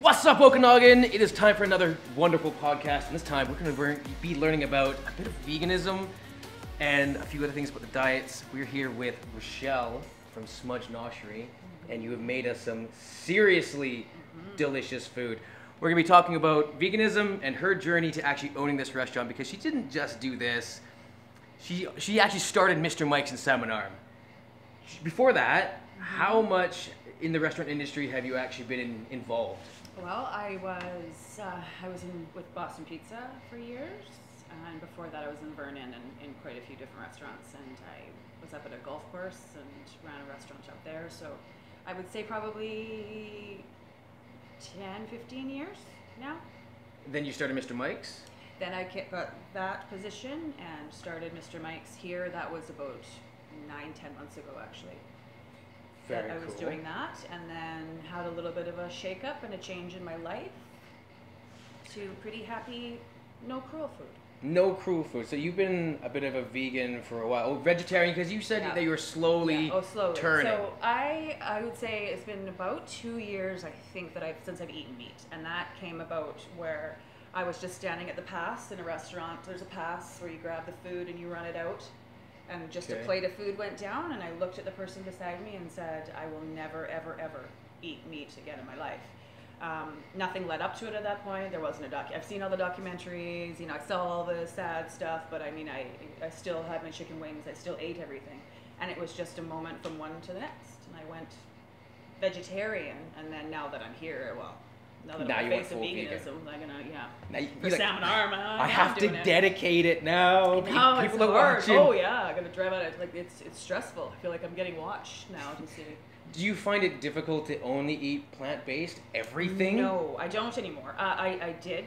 What's up, Okanagan? It is time for another wonderful podcast, and this time we're going to be learning about a bit of veganism and a few other things about the diets. We're here with Rochelle from Smudge Noshery, and you have made us some seriously delicious food. We're going to be talking about veganism and her journey to actually owning this restaurant because she didn't just do this. She she actually started Mr. Mike's in Salmon Before that, how much in the restaurant industry have you actually been involved? Well, I was uh, I was in with Boston Pizza for years, and before that I was in Vernon and in quite a few different restaurants. And I was up at a golf course and ran a restaurant up there. So I would say probably 10, 15 years now. Then you started Mr. Mike's. Then I got that position and started Mr. Mike's here. That was about nine, ten months ago, actually. Very that I was cool. doing that, and then had a little bit of a shake up and a change in my life to pretty happy, no cruel food. No cruel food. So you've been a bit of a vegan for a while. Oh, vegetarian because you said Yeah. that you were slowly, Yeah, oh, slowly. turning. So I, I would say it's been about two years, I think, that I've since I've eaten meat, and that came about where I was just standing at the pass in a restaurant. There's a pass where you grab the food and you run it out, and just Okay. a plate of food went down, and I looked at the person beside me and said, "I will never, ever, ever eat meat again in my life." Um, nothing led up to it at that point. There wasn't a doc. I've seen all the documentaries. You know, I saw all the sad stuff, but I mean, I I still had my chicken wings. I still ate everything, and it was just a moment from one to the next. And I went vegetarian, and then now that I'm here, well, now that Now I'm you face of full vegan. veganism, I'm gonna yeah. Now you- For like, Salmon Arm, I, I have to doing it. dedicate it now. No, People are hard. watching. Oh yeah, I'm gonna drive out. It. Like it's it's stressful. I feel like I'm getting watched now to see. Do you find it difficult to only eat plant-based everything? No, I don't anymore. Uh, I, I did.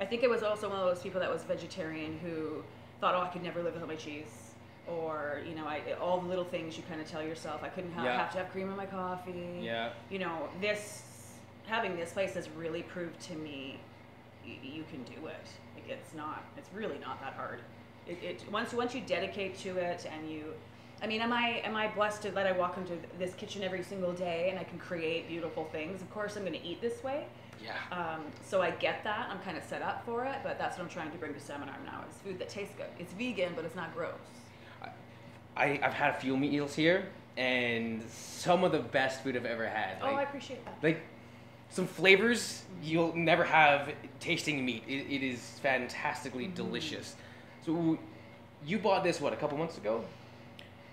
I think it was also one of those people that was vegetarian who thought, oh, I could never live without my cheese. Or, you know, I, all the little things you kind of tell yourself. I couldn't ha- Yeah. have to have cream in my coffee. Yeah. You know, this, having this place has really proved to me y- you can do it. Like, it's not, it's really not that hard. It, it, once, once you dedicate to it and you, I mean, am I am I blessed to that I walk into this kitchen every single day and I can create beautiful things? Of course, I'm going to eat this way. Yeah. Um, so I get that. I'm kind of set up for it, but that's what I'm trying to bring to Salmon Arm now. It's food that tastes good. It's vegan, but it's not gross. I, I've had a few meals here, and some of the best food I've ever had. oh, I appreciate that. like some flavors you'll never have tasting meat. It, it is fantastically Mm-hmm. delicious. So you bought this what a couple months ago?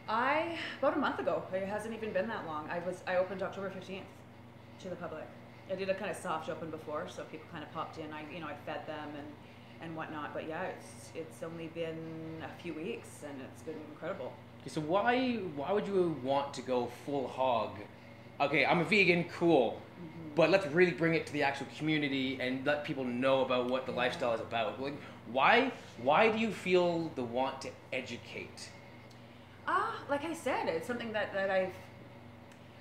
I about a month ago. It hasn't even been that long. I was I opened October 15th to the public. I did a kind of soft open before, so people kind of popped in. I you know I fed them and and whatnot. But yeah, it's it's only been a few weeks and it's been incredible. Okay, so why why would you want to go full hog? Okay, I'm a vegan, cool, but let's really bring it to the actual community and let people know about what the lifestyle is about. Like, why why do you feel the want to educate? Ah, like I said, it's something that, that I've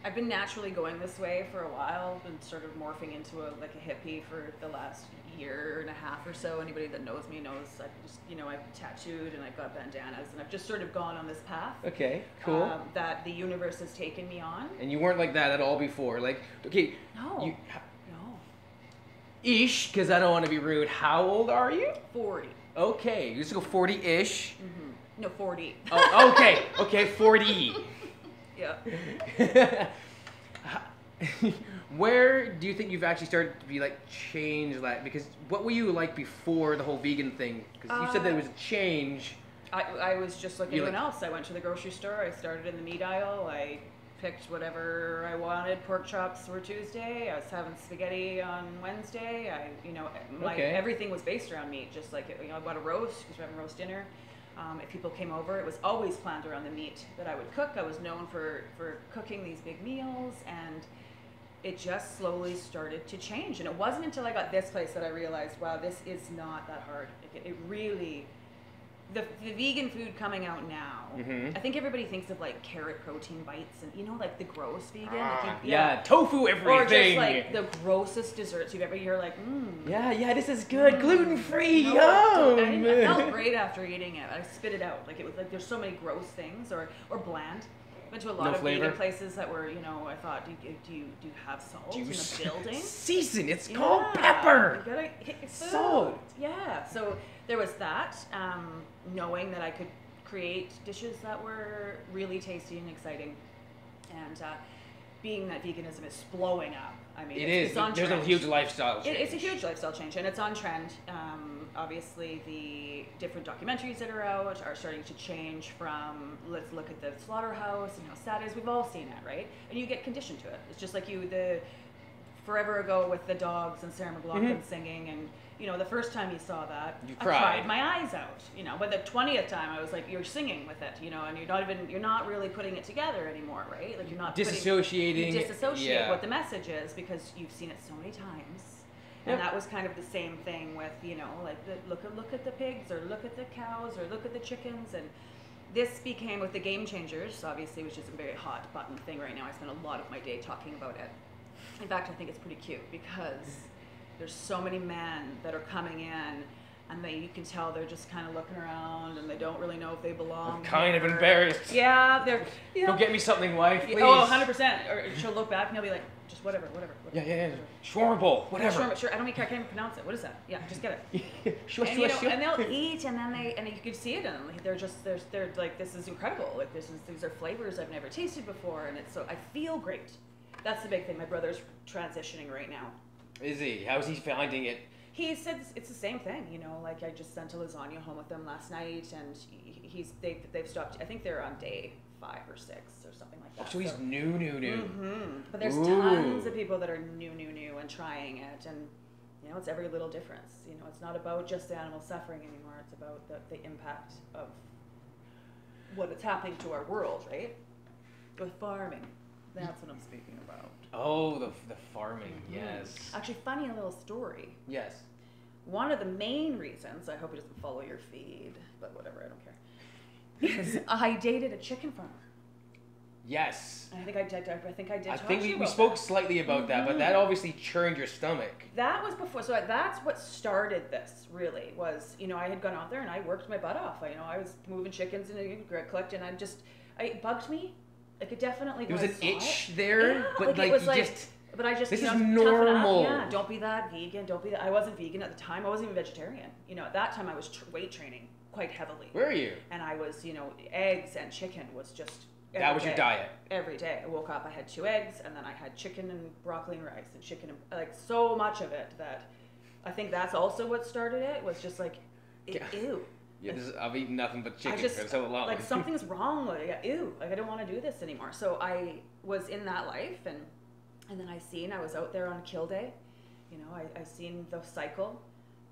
I've been naturally going this way for a while, been sort of morphing into a like a hippie for the last year and a half or so. Anybody that knows me knows I've just you know I've tattooed and I've got bandanas and I've just sort of gone on this path Okay, cool. um, that the universe has taken me on. and you weren't like that at all before. Like, okay, No, you no, ish, because I don't want to be rude. How old are you? forty. Okay, you just go forty ish. Mm-hmm. No, forty. Oh, okay, okay, forty. yeah. Where do you think you've actually started to be like change like because what were you like before the whole vegan thing? Because you said that it was a change. I, I was just like You anyone like- else. I went to the grocery store. I started in the meat aisle. I picked whatever I wanted. Pork chops were Tuesday. I was having spaghetti on Wednesday. I, you know, my Okay. everything was based around meat. Just like you know, I bought a roast because we're having roast dinner. Um, if people came over, it was always planned around the meat that I would cook. I was known for for cooking these big meals, and it just slowly started to change. And it wasn't until I got this place that I realized, wow, this is not that hard. It, it really, the, the vegan food coming out now, Mhm. I think everybody thinks of like carrot protein bites and you know like the gross vegan, Ah, like you, yeah. tofu everything. or just like the grossest desserts you've ever. You're like, mmm. yeah, yeah, this is good. Gluten free. No, Yum. I, I felt great after eating it. I spit it out. Like it was like there's so many gross things or or bland. Went to a lot No of flavor? vegan places that were, you know, I thought, do you, do you, do you have salt Do you in the building? Season. It's called pepper. You gotta hit your food. Salt. Yeah. So there was that, um, knowing that I could create dishes that were really tasty and exciting, and uh, being that veganism is blowing up. I mean, It it's, is. It's on There's a huge lifestyle. It, Change. it's a huge lifestyle change, and it's on trend. Um, obviously, the different documentaries that are out are starting to change from let's look at the slaughterhouse and how sad it is. We've all seen it, right? And you get conditioned to it. It's just like you the forever ago with the dogs and Sarah McLachlan mm-hmm. singing, and you know the first time you saw that, You I cried. cried my eyes out. You know, but the twentieth time I was like, you're singing with it, you know, and you're not even you're not really putting it together anymore, right? Like you're not putting- Disassociating. you disassociate yeah. what the message is because you've seen it so many times. And Yep. that was kind of the same thing with, you know, like the, look at look at the pigs or look at the cows or look at the chickens and this became with the game changers, obviously, which is a very hot button thing right now. I spend a lot of my day talking about it. In fact, I think it's pretty cute because there's so many men that are coming in and they you can tell they're just kind of looking around and they don't really know if they belong. I'm kind of embarrassed. Yeah, they're you know, Go get me something, wife, oh, please. Oh, 100%. Or she'll look back and he'll be like, just whatever, whatever. Yeah, whatever yeah, yeah. whatever. Shawarma bowl, whatever. Sure, sure. I don't even care. I can't even pronounce it. What is that? Yeah, just get it. Sure, and, sure, you know, and they'll eat, and then they, and you could see it in them. They're just, they're, they're like, this is incredible. Like, this is, these are flavors I've never tasted before, and it's so, I feel great. That's the big thing. My brother's transitioning right now. Is he? How's he finding it? He said it's the same thing, you know. Like I just sent a lasagna home with them last night, and he's they they've stopped. I think they're on day five or six or something like Oh, that. so he's new, new, new. hmm But there's Ooh. tons of people that are new, new, new and trying it, and you know, it's every little difference. You know, it's not about just the animal suffering anymore. It's about the, the impact of what is happening to our world, right? With farming, that's what I'm speaking about. Oh, the, the farming, yes. Actually, funny little story. Yes. One of the main reasons I hope he doesn't follow your feed, but whatever, I don't care. Is I dated a chicken farmer. Yes. I think I did. I think I did. I think we, we spoke that. slightly about that, but that Mhm. obviously churned your stomach. That was before, so that's what started this. Really was, you know, I had gone out there and I worked my butt off. I, you know, I was moving chickens and collecting. I just, I, it bugged me. Like it definitely. There was an itch it- there, Yeah, but like, like, it was you like, just but I just, This you is know, normal. Yeah, don't be that vegan. Don't be that. I wasn't vegan at the time. I wasn't even vegetarian. You know, at that time I was tr- weight training quite heavily, where are you? and I was, you know, eggs and chicken was just. That was your diet. every day. I woke up, I had two eggs, and then I had chicken and broccoli and rice, and chicken and like so much of it that I think that's also what started it. Was just like, Yeah. ew, Yeah, this is, I've eaten nothing but chicken I just for so long. like something's wrong. Like, ew, like I don't want to do this anymore. So I was in that life, and and then I seen I was out there on kill day. You know, I I seen the cycle.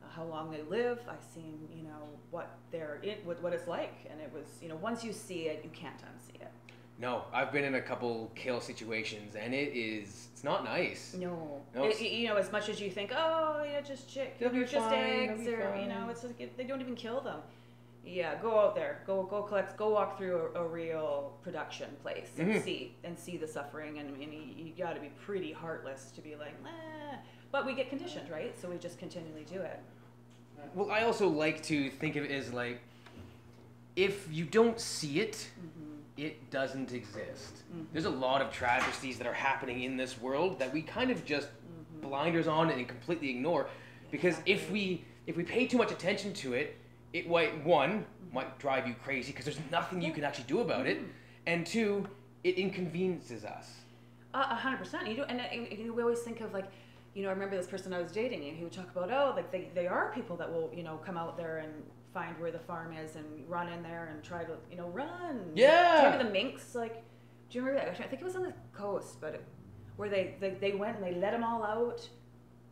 uh, How long they live? I seen, you know, what they're in, what, what it's like, and it was, you know, once you see it, you can't unsee it. no, I've been in a couple kill situations, and it is it's not nice. No, No, It- you know, as much as you think, oh, yeah, just chick, or just fine, eggs, or you know, it's like, they don't even kill them. Yeah, go out there, go go collect, go walk through a, a real production place and Mhm. see and see the suffering. And I mean, you, you got to be pretty heartless to be like, eh. But we get conditioned, right? So we just continually do it. Well, I also like to think of it as like, if you don't see it, Mm-hmm. it doesn't exist. There's a lot of tragedies that are happening in this world that we kind of just Mm-hmm. blinders on and completely ignore, because if we if we pay too much attention to it, it might one might drive you crazy because there's nothing you can actually do about it, and two, it inconveniences us. Uh, A hundred percent. You do, and, we always think of like, you know, I remember this person I was dating, and he would talk about, oh, like they, they are people that will, you know, come out there and find where the farm is and run in there and try to, you know, run. Do Yeah. you remember the minks? Like, do you remember that? I think it was on the coast, but it, where they, they they went and they let them all out.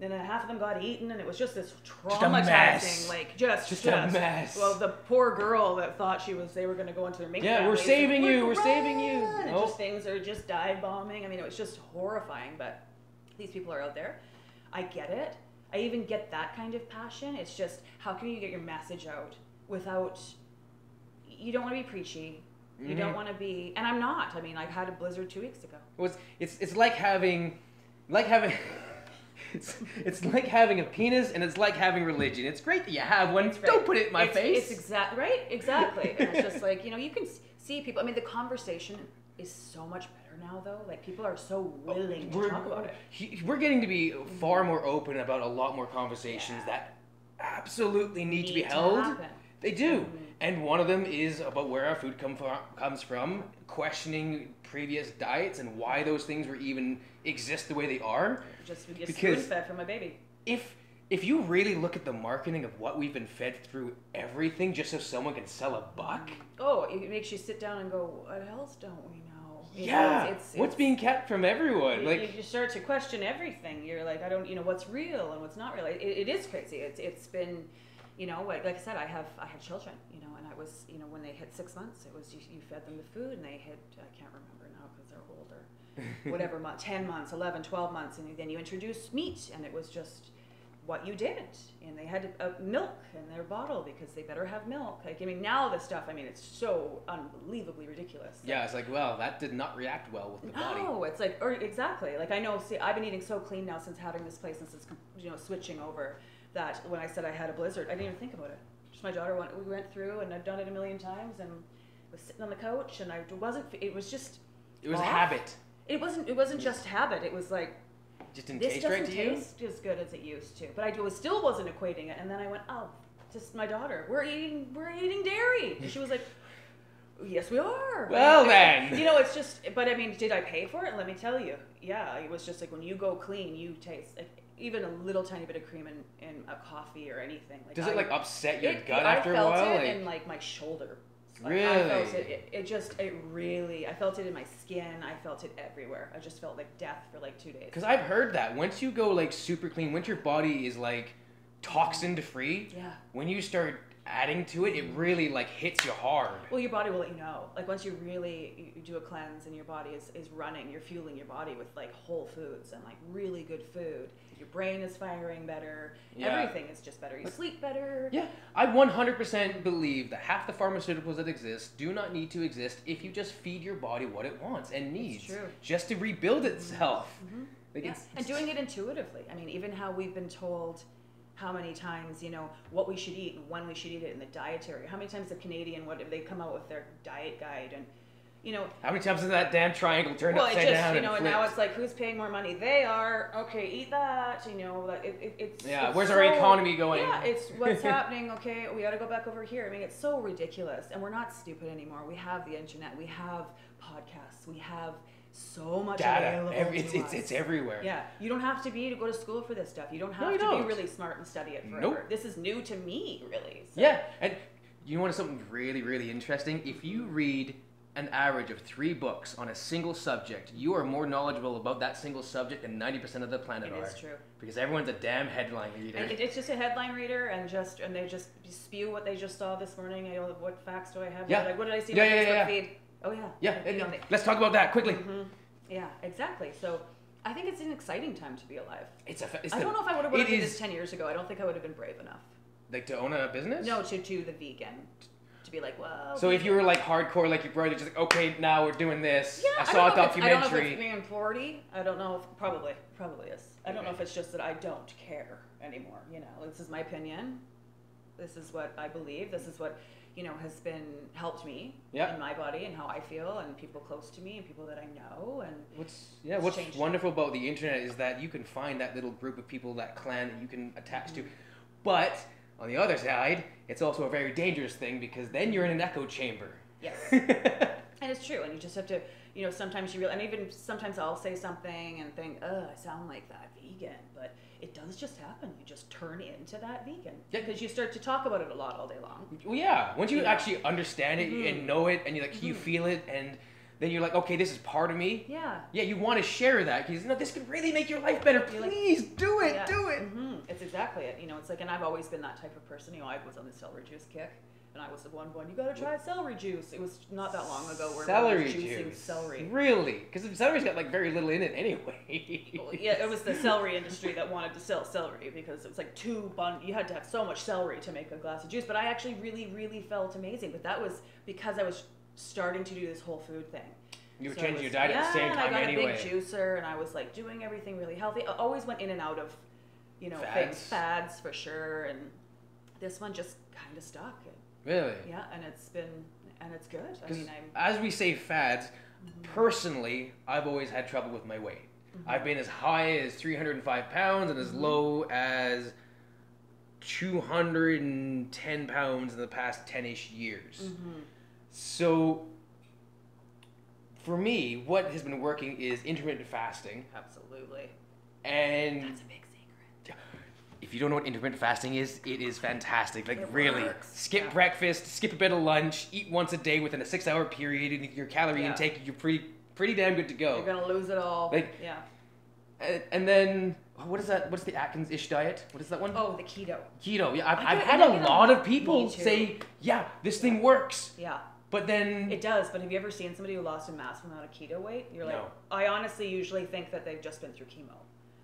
And then half of them got eaten, and it was just this traumatizing, mess. like just Just a mess. Well, the poor girl that thought she was, they were going to go into their mink. Yeah, we're saving you, we're "Run!" saving you. And Nope. just things are just dive bombing. I mean, it was just horrifying. But these people are out there. I get it. I even get that kind of passion. It's just how can you get your message out without? You don't want to be preachy. You Mhm. don't want to be, and I'm not. I mean, I had a blizzard two weeks ago. Well, it's, it's it's like having, like having. It's, it's like having a penis and it's like having religion. It's great that you have one. It's Don't right. put it in my it's, face. It's exact right, exactly. and it's just like you know, you can see people. I mean, the conversation is so much better now, though. Like people are so willing to talk about it. he- we're getting to be far more open about a lot more conversations Yeah. that absolutely need, to be Need to held. happen. they do. Mhm. And one of them is about where our food come from, comes from, questioning previous diets and why those things were even exist the way they are. Just Because- fed from my baby. If if you really look at the marketing of what we've been fed through everything just so someone can sell a buck, Oh, it makes you sit down and go, what else don't we know? You know, yeah, it's- it's- what's being kept from everyone? you, Like you start to question everything. You're like, I don't, you know, what's real and what's not real. It, it is crazy. It's it's been, you know, like, like I said, I have I had children, you know, and I was, you know, when they hit six months, it was you, you fed them the food, and they hit I can't remember now because they're older, whatever month, ten months, 11, 12 months, and then you introduce meat, and it was just what you did, and they had uh, milk in their bottle because they better have milk. Like I mean, now the stuff, I mean, it's so unbelievably ridiculous. yeah, it's like well, that did not react well with the body. No, it's like or exactly like I know. See, I've been eating so clean now since having this place and since you know switching over that when I said I had a blizzard, I didn't even think about it. Just my daughter went. We went through and I've done it a million times and was sitting on the couch and I wasn't. It was just. It was a off. habit. It wasn't. It wasn't just habit. It was like Just didn't this taste doesn't right to you. taste as good as it used to. But I was, still wasn't equating it. And then I went, oh, just my daughter. We're eating. We're eating dairy. And she was like. Yes, we are. Well, And then. you know, it's just. But I mean, did I pay for it? Let me tell you. Yeah, it was just like when you go clean, you taste like, even a little tiny bit of cream in, in a coffee or anything. Like Does I, it like upset your it- gut I after a while? I felt it Like, in like my shoulder. Like, I felt Really? it, it. It just. It really. I felt it in my skin. I felt it everywhere. I just felt like death for like two days. Because I've heard that once you go like super clean, once your body is like toxin free, Yeah. when you start adding to it, it really like hits you hard. Well, your body will let you know. Like once you really you do a cleanse and your body is, is running, you're fueling your body with like whole foods and like really good food. Your brain is firing better. Yeah. Everything is just better. You sleep better. Yeah, I 100% believe that half the pharmaceuticals that exist do not need to exist if you just feed your body what it wants and needs, true. just to rebuild itself. Mhm. Like Yeah. it's, And doing it intuitively. I mean, even how we've been told how many times, you know, what we should eat and when we should eat it in the dietary. How many times the Canadian, what if they come out with their diet guide and, you know, how many times has that damn triangle turned well, it upside just down you know, and flipped? now it's like who's paying more money? They are. Okay, eat that. You know, like it, it, it's yeah, it's where's our economy going? Yeah, it's what's happening. Okay, we got to go back over here. I mean, it's so ridiculous, and we're not stupid anymore. We have the internet. We have podcasts. We have so much Data, available every, it's, it's it's everywhere. Yeah, you don't have to be to go to school for this stuff. You don't have No, you to don't. be really smart and study it forever. Nope. This is new to me, really. So. Yeah, and you want something really, really interesting? If you read an average of three books on a single subject, you are more knowledgeable about that single subject than 90% of the planet It are. is true. Because everyone's a damn headline reader. It, it's just a headline reader, and just and they just spew what they just saw this morning. You know, what facts do I have? Yeah. Like, what did I see Yeah, on yeah, Facebook yeah, feed? Oh yeah. yeah, You know, let's talk about that quickly. Mhm. Yeah, exactly. So I think it's an exciting time to be alive. It's a, it's I don't know if I would have it wanted to do this ten years ago. I don't think I would have been brave enough. like to own a business. No, to do the vegan, be like, well. So if you were like hardcore, like your brother, just like, okay, now we're doing this. yeah, I saw a it's- I don't know if it's being forty. I don't know if probably probably is. I don't know if it's just that I don't care anymore. You know, this is my opinion. This is what I believe. This is what you know has been helped me Yeah. in my body and how I feel and people close to me and people that I know and What's yeah? What's wonderful about the internet is that you can find that little group of people, that clan that you can attach Mm-hmm. to. But on the other side, it's also a very dangerous thing because then you're in an echo chamber. yes. And it's true, and you just have to, you know, sometimes you real, and even sometimes I'll say something and think, "Oh, I sound like that vegan," but it does just happen. You just turn into that vegan Yeah. because you start to talk about it a lot all day long. well, yeah. Once you Yeah. actually understand it Mhm. and know it, and you like you Mhm. feel it, and then you're like, okay, this is part of me. Yeah. Yeah, you want to share that because no, this could really make your life better. You're like- Please do it, yeah. do it. hmm It's exactly it. You know, it's like, and I've always been that type of person. You know, I was on the celery juice kick, and I was the one going, "You got to try celery juice." It was not that long ago where celery juicing juice. celery. Really? Because celery's got like very little in it anyway. Well, yeah, it was the celery industry that wanted to sell celery because it was like two bun. You had to have so much celery to make a glass of juice. But I actually really, really felt amazing. But that was because I was starting to do this whole food thing. You were So changing your was- diet at the yeah, same and time I got anyway. a big juicer, and I was like doing everything really healthy. I always went in and out of, you know, Fads. things, fads for sure. And this one just kind of stuck. Really? Yeah, and it's been and it's good. I mean, I'm as we say fads, mm-hmm. Personally, I've always had trouble with my weight. Mm-hmm. I've been as high as 305 pounds and as mm-hmm. low as 210 pounds in the past 10 ish years. So, for me, what has been working is intermittent fasting. Absolutely. And That's a big secret. if you don't know what intermittent fasting is, it is fantastic. Like, It really, works. skip Yeah. breakfast, skip a bit of lunch, eat once a day within a six hour period, and your calorie Yeah. intake, you're pretty, pretty damn good to go. You're gonna lose it all. Like- yeah. And, and then, what is that? What's the Atkins ish diet? What is that one? Oh, the keto. Keto. Yeah, I've, I I've had I a get a lot lot- of people say, yeah, this thing works. Yeah. But then, It does, but have you ever seen somebody who lost a massive amount of keto weight? You're like, No. I honestly usually think that they've just been through chemo.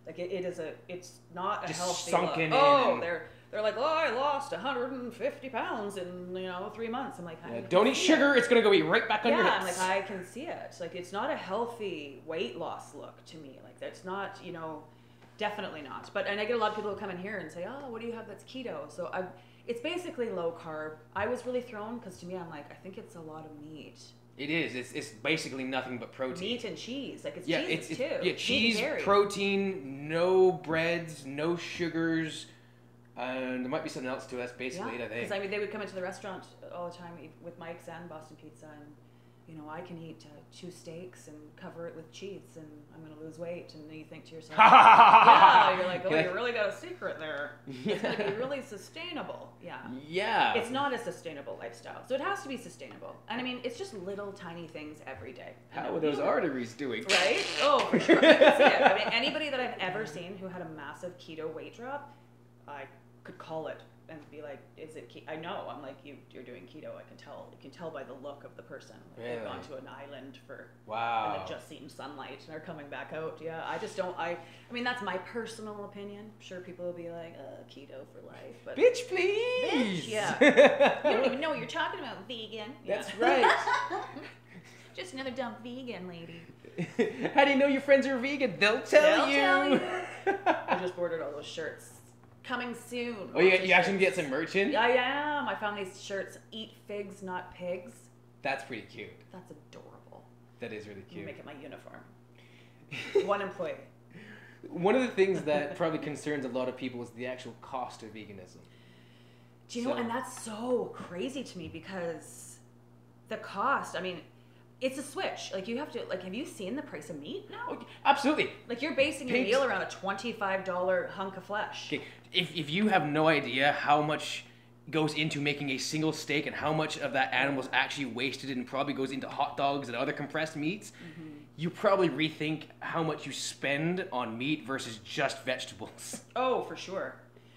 Like it, it is a, it's not a Just healthy sunken in look. Oh, and- they're they're like, oh, I lost 150 pounds in you know three months. I'm like, I yeah, don't eat sugar, It. it's going to go eat right back on Yeah, your I'm like, I can see it. Like it's not a healthy weight loss look to me. Like that's not, you know, definitely not. But and I get a lot of people who come in here and say, oh, what do you have that's keto? So I, it's basically low carb. I was really thrown because to me, I'm like, I think it's a lot of meat. It is. It's, it's basically nothing but protein. Meat and cheese, like it's yeah, cheese it's, too. yeah, cheese, protein, no breads, no sugars, and there might be something else to. That's basically it, I think. Because I mean, they would come into the restaurant all the time with Mike's and Boston Pizza, and you know, I can eat uh, two steaks and cover it with cheese, and I'm going to lose weight. And then you think to yourself, yeah, you're like, oh, you really got a secret there. It's going to be really sustainable. Yeah. yeah. It's not a sustainable lifestyle, so it has to be sustainable. And I mean, it's just little tiny things every day. How are those arteries doing? Right? Oh, for sure. I mean, anybody that I've ever seen who had a massive keto weight drop, I could call it and be like, "Is it? Ke-? I know." I'm like, "You, you're doing keto. I can tell. You can tell by the look of the person. Like They've gone to an island for Wow. and they've just seen sunlight and are coming back out. Yeah, I just don't. I. I mean, that's my personal opinion. I'm sure people will be like, uh, "Keto for life," but Bitch, please. yeah. you don't even know what you're talking about, vegan. Yeah. That's right. just another dumb vegan lady. How do you know your friends are vegan? They'll tell They'll you. tell you. I just ordered all those shirts. Coming soon. oh, you, you actually get some merchant? I am. I found these shirts. Eat figs, not pigs. That's pretty cute. That's adorable. That is really I'm cute. make it my uniform. One employee. One of the things that probably concerns a lot of people is the actual cost of veganism. Do you know? And that's so crazy to me because the cost. I mean, it's a switch. Like you have to. Like, have you seen the price of meat now? Oh, absolutely. Like you're basing your meal around a twenty-five dollar hunk of flesh. Okay, if, if you have no idea how much goes into making a single steak and how much of that animal is actually wasted and probably goes into hot dogs and other compressed meats, Mm-hmm. you probably rethink how much you spend on meat versus just vegetables. Oh, for sure.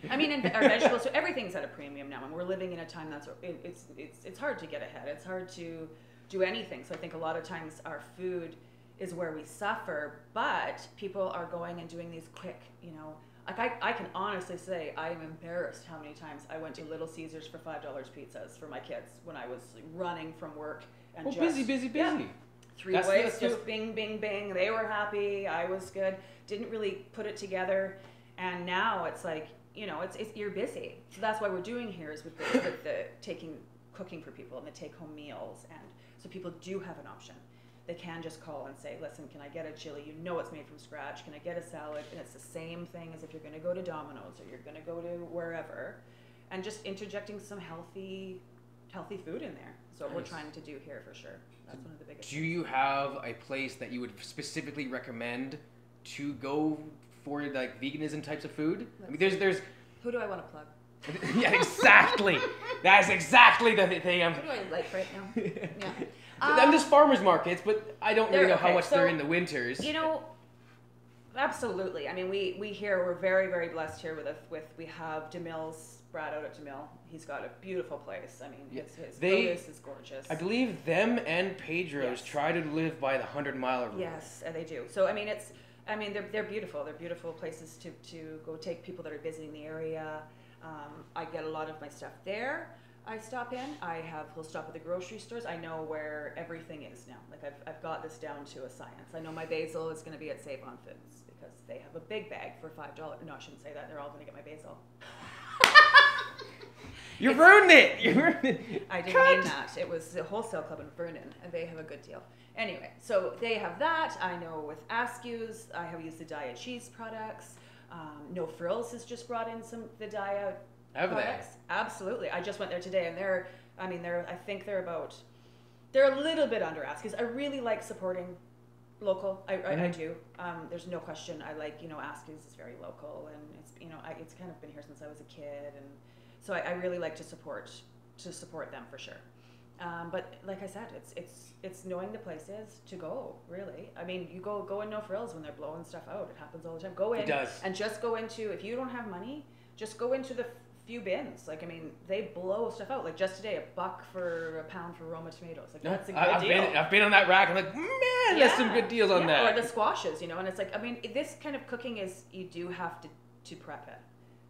I mean, and our vegetables. So everything's at a premium now, and we're living in a time that's it, it's it's it's hard to get ahead. It's hard to do anything. So I think a lot of times our food is where we suffer, but people are going and doing these quick, you know. Like I, I can honestly say I am embarrassed how many times I went to Little Caesars for five dollars pizzas for my kids when I was running from work and Well, just busy, busy, busy. Yeah. three That's- ways, that's just the- bing, bing, bing. They were happy. I was good. Didn't really put it together, and now it's like you know, it's, it's you're busy. So that's why we're doing here is with the, with the taking cooking for people and the take home meals, and so people do have an option. They can just call and say, "Listen, can I get a chili? You know it's made from scratch. Can I get a salad?" And it's the same thing as if you're going to go to Domino's or you're going to go to wherever, and just interjecting some healthy, healthy food in there. So we're trying to do here for sure. That's one of the biggest. Do you have a place that you would specifically recommend to go for like veganism types of food? I mean, there's, there's, Who do I want to plug? yeah, exactly. That's exactly the thing I'm. Who do I like right now? Yeah. I'm Um, just farmers markets, but I don't really know how okay, much they're in the winters. You know, absolutely. I mean, we we here we're very very blessed here with a, with we have Demille's Brad out at Demille. He's got a beautiful place. I mean, his his they- produce is gorgeous. I believe them and Pedro's Yes. try to live by the hundred mile rule. Yes, they do. So I mean, it's I mean they're they're beautiful. They're beautiful places to to go take people that are visiting the area. Um, I get a lot of my stuff there. I stop in. I have we'll stop at the grocery stores. I know where everything is now. Like I've I've got this down to a science. I know my basil is going to be at Save On Foods because they have a big bag for five dollars. No, I shouldn't say that. They're all going to get my basil. You ruined it. You ruined it. I didn't Cut. mean that. It was the wholesale club in Vernon, and they have a good deal. Anyway, so they have that. I know with Askew's, I have used the Daiya cheese products. Um, no Frills has just brought in some the Daiya Have they? Absolutely. I just went there today, and they're. I mean, they're. I think they're about. They're a little bit under Askew's. I really like supporting local. I, I, I do. Um, there's no question. I like you know Askew's is very local, and it's you know I, it's kind of been here since I was a kid, and so I, I really like to support to support them for sure. Um, but like I said, it's it's it's knowing the places to go. Really, I mean, you go go in no frills when they're blowing stuff out. It happens all the time. Go in It does. and just go into if you don't have money, just go into the few bins. Like I mean, they blow stuff out. Like just today, a buck for a pound for Roma tomatoes. Like that's a good I, have deal. been I've been on that rack. I'm like, man, there's some good deals on yeah, that. Or the squashes, you know, and it's like I mean, this kind of cooking is you do have to to prep it.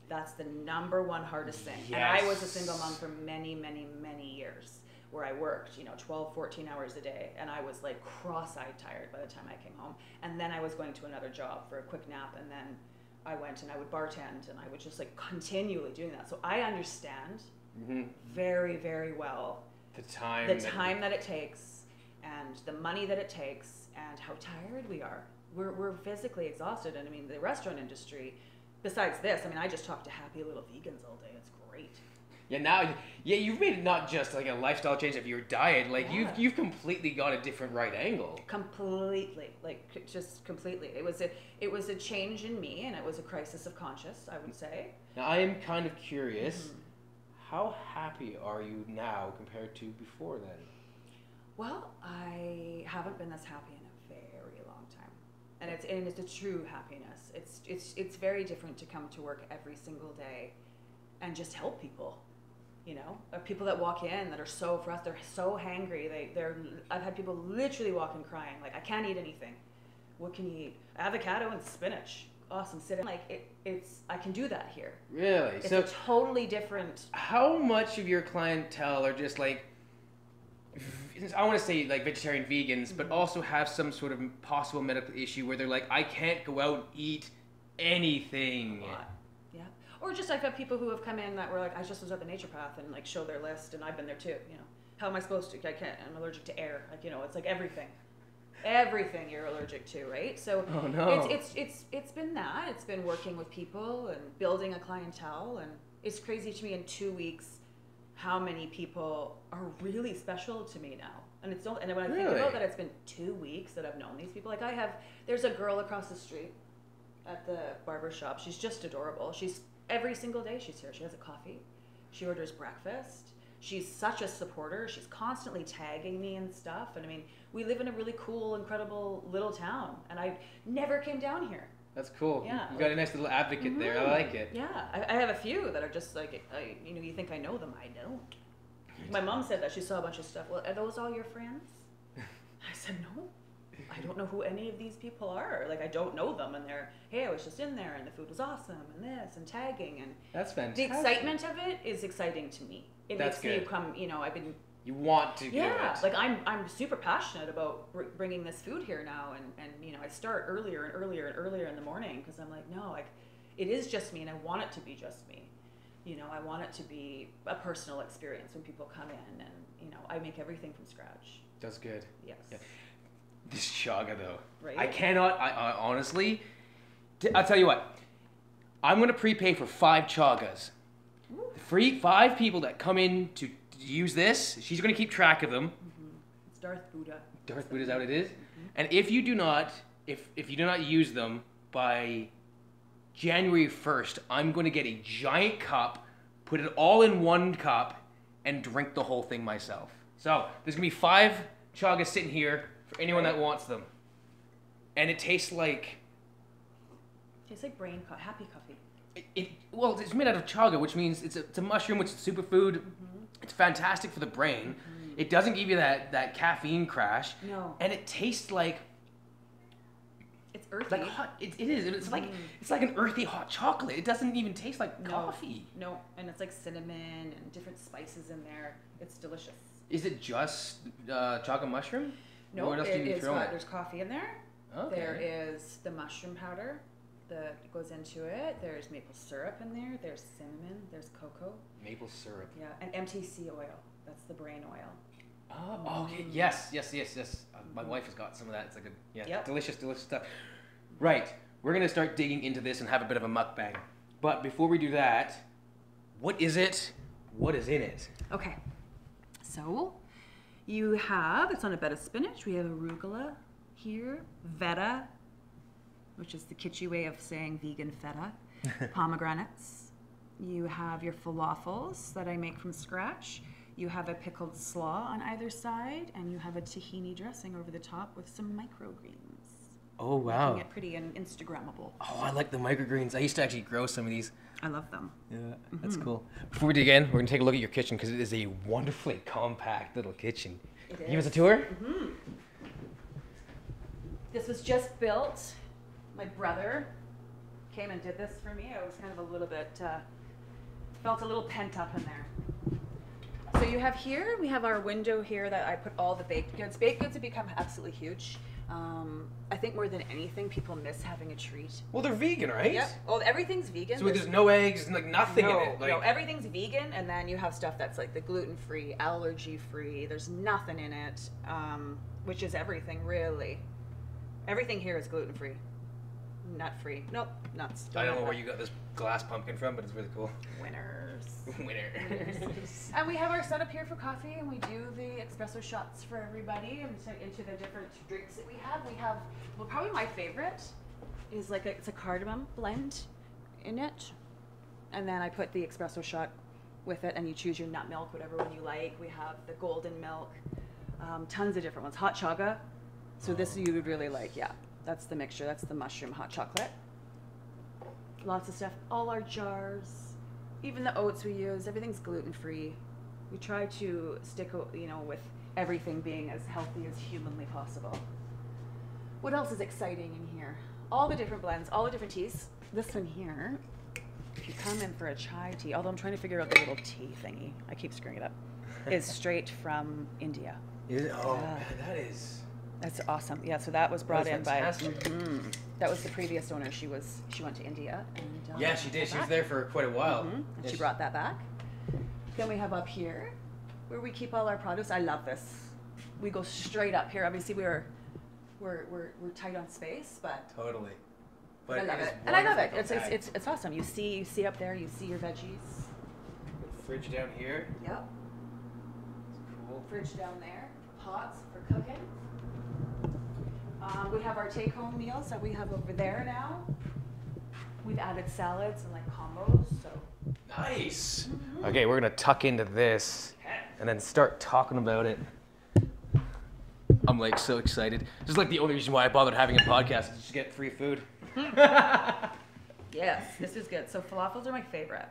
That's the number one hardest thing. And I was a single mom for many, many, many years where I worked, you know, 12, 14 hours a day. And I was like cross eyed tired by the time I came home. And then I was going to another job for a quick nap. And then I went and I would bartend and I would just like continually doing that. So I understand hmm very, very well The time. the that- time that it takes and the money that it takes and how tired we are. We're, we're physically exhausted. And I mean, the restaurant industry, besides this, I mean, I just talk to happy little vegans all day. Yeah, now, yeah, you've made not just like a lifestyle change of your diet. Like Yeah. you've you've completely got a different right angle. Completely, like just completely. It was a it was a change in me, and it was a crisis of conscience, I would say. Now I am kind of curious. Mhm. How happy are you now compared to before then? Well, I haven't been this happy in a very long time, and it's and it's a true happiness. It's it's it's very different to come to work every single day, and just help people. You know, Uh, people that walk in that are so frustrated, they're so hangry. They they're I've had people literally walk in crying like I can't eat anything. What can you eat? Avocado and spinach. Awesome. Sit in. Like it, it's I can do that here. Really? It's so a totally different. how much of your clientele are just like I want to say like vegetarian vegans, but Mm-hmm. also have some sort of possible medical issue where they're like, I can't go out and eat anything. lot. Or just I've had people who have come in that were like, I just was at the nature path and like show their list and I've been there too, you know. How am I supposed to? I can't I'm allergic to air. Like, you know, it's like everything. Everything you're allergic to, right? So Oh no. it's it's it's it's been that. It's been working with people and building a clientele and it's crazy to me in two weeks how many people are really special to me now. And it's don't and when I think about that it's been two weeks that I've known these people. Like I have there's a girl across the street at the barber shop. She's just adorable. She's every single day she's here. She has a coffee. She orders breakfast. She's such a supporter. She's constantly tagging me and stuff. And I mean, we live in a really cool, incredible little town. And I never came down here. That's cool. Yeah. You got a nice little advocate there. I Mhm. like it. Yeah, I, I have a few that are just like, I, you know, you think I know them. I don't. My mom said that she saw a bunch of stuff. Well, are those all your friends? I said no. I don't know who any of these people are. Like I don't know them, and they're hey, I was just in there, and the food was awesome, and this, and tagging, and That's fantastic. the excitement of it is exciting to me. It That's makes me come. You know, I've been You want to yeah, like I'm I'm super passionate about br- bringing this food here now, and and you know I start earlier and earlier and earlier in the morning because I'm like no, like it is just me, and I want it to be just me. You know, I want it to be a personal experience when people come in, and you know I make everything from scratch. That's good. Yes. Yeah. This chaga though. Right. I cannot. I, I honestly. T- I'll tell you what. I'm gonna prepay for five chagas. Ooh. Free five people that come in to, to use this. She's gonna keep track of them. Mm-hmm. It's Darth Buddha. Darth Buddha's out. It is. Mm-hmm. And if you do not, if if you do not use them by January 1st, I'm going to get a giant cup, put it all in one cup, and drink the whole thing myself. So there's gonna be five chagas sitting here for anyone that wants them. And it tastes like Tastes like brain co- happy coffee. it, it. Well, it's made out of chaga, which means it's a, it's a mushroom, which is a superfood. It's fantastic for the brain. It doesn't give you that that caffeine crash, No, and it tastes like it's earthy. like hot. It, it is. It's like Mm. it's like an earthy hot chocolate. It doesn't even taste like No. coffee. No, and it's like cinnamon and different spices in there. It's delicious. Is it just uh, chaga mushroom? No, else it is got- there's coffee in there. Okay. There is the mushroom powder. that goes into it. There's maple syrup in there. There's cinnamon. There's cocoa. Maple syrup. Yeah, and MCT oil. That's the brain oil. Oh, okay. Yes, yes, yes, yes. Uh, my wife has got some of that. It's like a yeah, Yep. delicious, delicious stuff. Right. We're gonna start digging into this and have a bit of a mukbang. But before we do that, what is it? What is in it? Okay. So you have it's on a bed of spinach. We have arugula here, feta, which is the kitschy way of saying vegan feta, pomegranates. You have your falafels that I make from scratch. You have a pickled slaw on either side, and you have a tahini dressing over the top with some microgreens. Oh wow! Making it pretty and Instagrammable. Oh, I like the microgreens. I used to actually grow some of these. I love them. Yeah, that's cool. Before we dig in, we're gonna take a look at your kitchen because it is a wonderfully compact little kitchen. It Give us a tour. This was just built. My brother came and did this for me. I was kind of a little bit, uh, felt a little pent up in there. So you have here, we have our window here that I put all the baked goods. Baked goods have become absolutely huge. Um, I think more than anything, people miss having a treat. Well, they're vegan, right? Yep. Oh, everything's vegan. So there's no eggs and like nothing no, in it. Like, no, everything's vegan, and then you have stuff that's like the gluten free, allergy free. There's nothing in it, um, which is everything really. Everything here is gluten free, nut free. Nope, nuts. I don't know where you got this glass pumpkin from, but it's really cool. Winners. Winners. And we have our setup here for coffee, and we do the espresso shots for everybody, and so into the different drinks that we have. We have, well, probably my favorite is like a, it's a cardamom blend in it, and then I put the espresso shot with it, and you choose your nut milk, whatever one you like. We have the golden milk, um, tons of different ones. Hot chaga, so this you would really like. Yeah, that's the mixture. That's the mushroom hot chocolate. Lots of stuff. All our jars, even the oats we use, everything's gluten free. We try to stick, you know, with everything being as healthy as humanly possible. What else is exciting in here? All the different blends, all the different teas. This one here, if you come in for a chai tea, although I'm trying to figure out the little tea thingy, I keep screwing it up, is straight from India. Is? Oh, Yeah. man, that is. That's awesome. Yeah, so that was brought That's in by. fantastic. Mhm. That was the previous owner. She was she went to India and. um, Yeah, she did. She was there for quite a while. Mhm, And Yeah, she brought that back. Then we have up here where we keep all our produce. I love this. We go straight up here. Obviously, we're we're we're, we're tight on space, but Totally. But I love is it. And I love it. It's, it's compact. it's it's awesome. You see you see up there. You see your veggies. Fridge down here. Yep. It's cool. Fridge down there. Pots for cooking. Um, we have our take-home meals that we have over there now. We've added salads and like combos. So Nice. Okay, we're gonna tuck into this and then start talking about it. I'm like so excited. This is like the only reason why I bothered having a podcast is to get free food. Yes, this is good. So falafels are my favorite.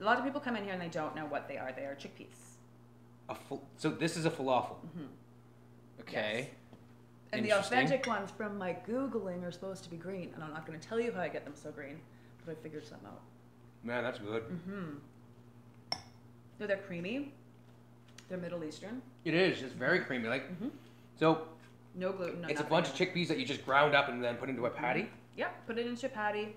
A lot of people come in here and they don't know what they are. They are chickpeas. So this is a falafel. Okay. And the authentic ones from my Googling are supposed to be green. And I'm not going to tell you how I get them so green, but I figured something out. Man, that's good. Mm-hmm. So they're creamy. They're Middle Eastern. It is. It's very creamy. Like mm-hmm. so, No gluten, no it's a bunch of chickpeas that you just ground up and then put into a patty. Yep, put it into a patty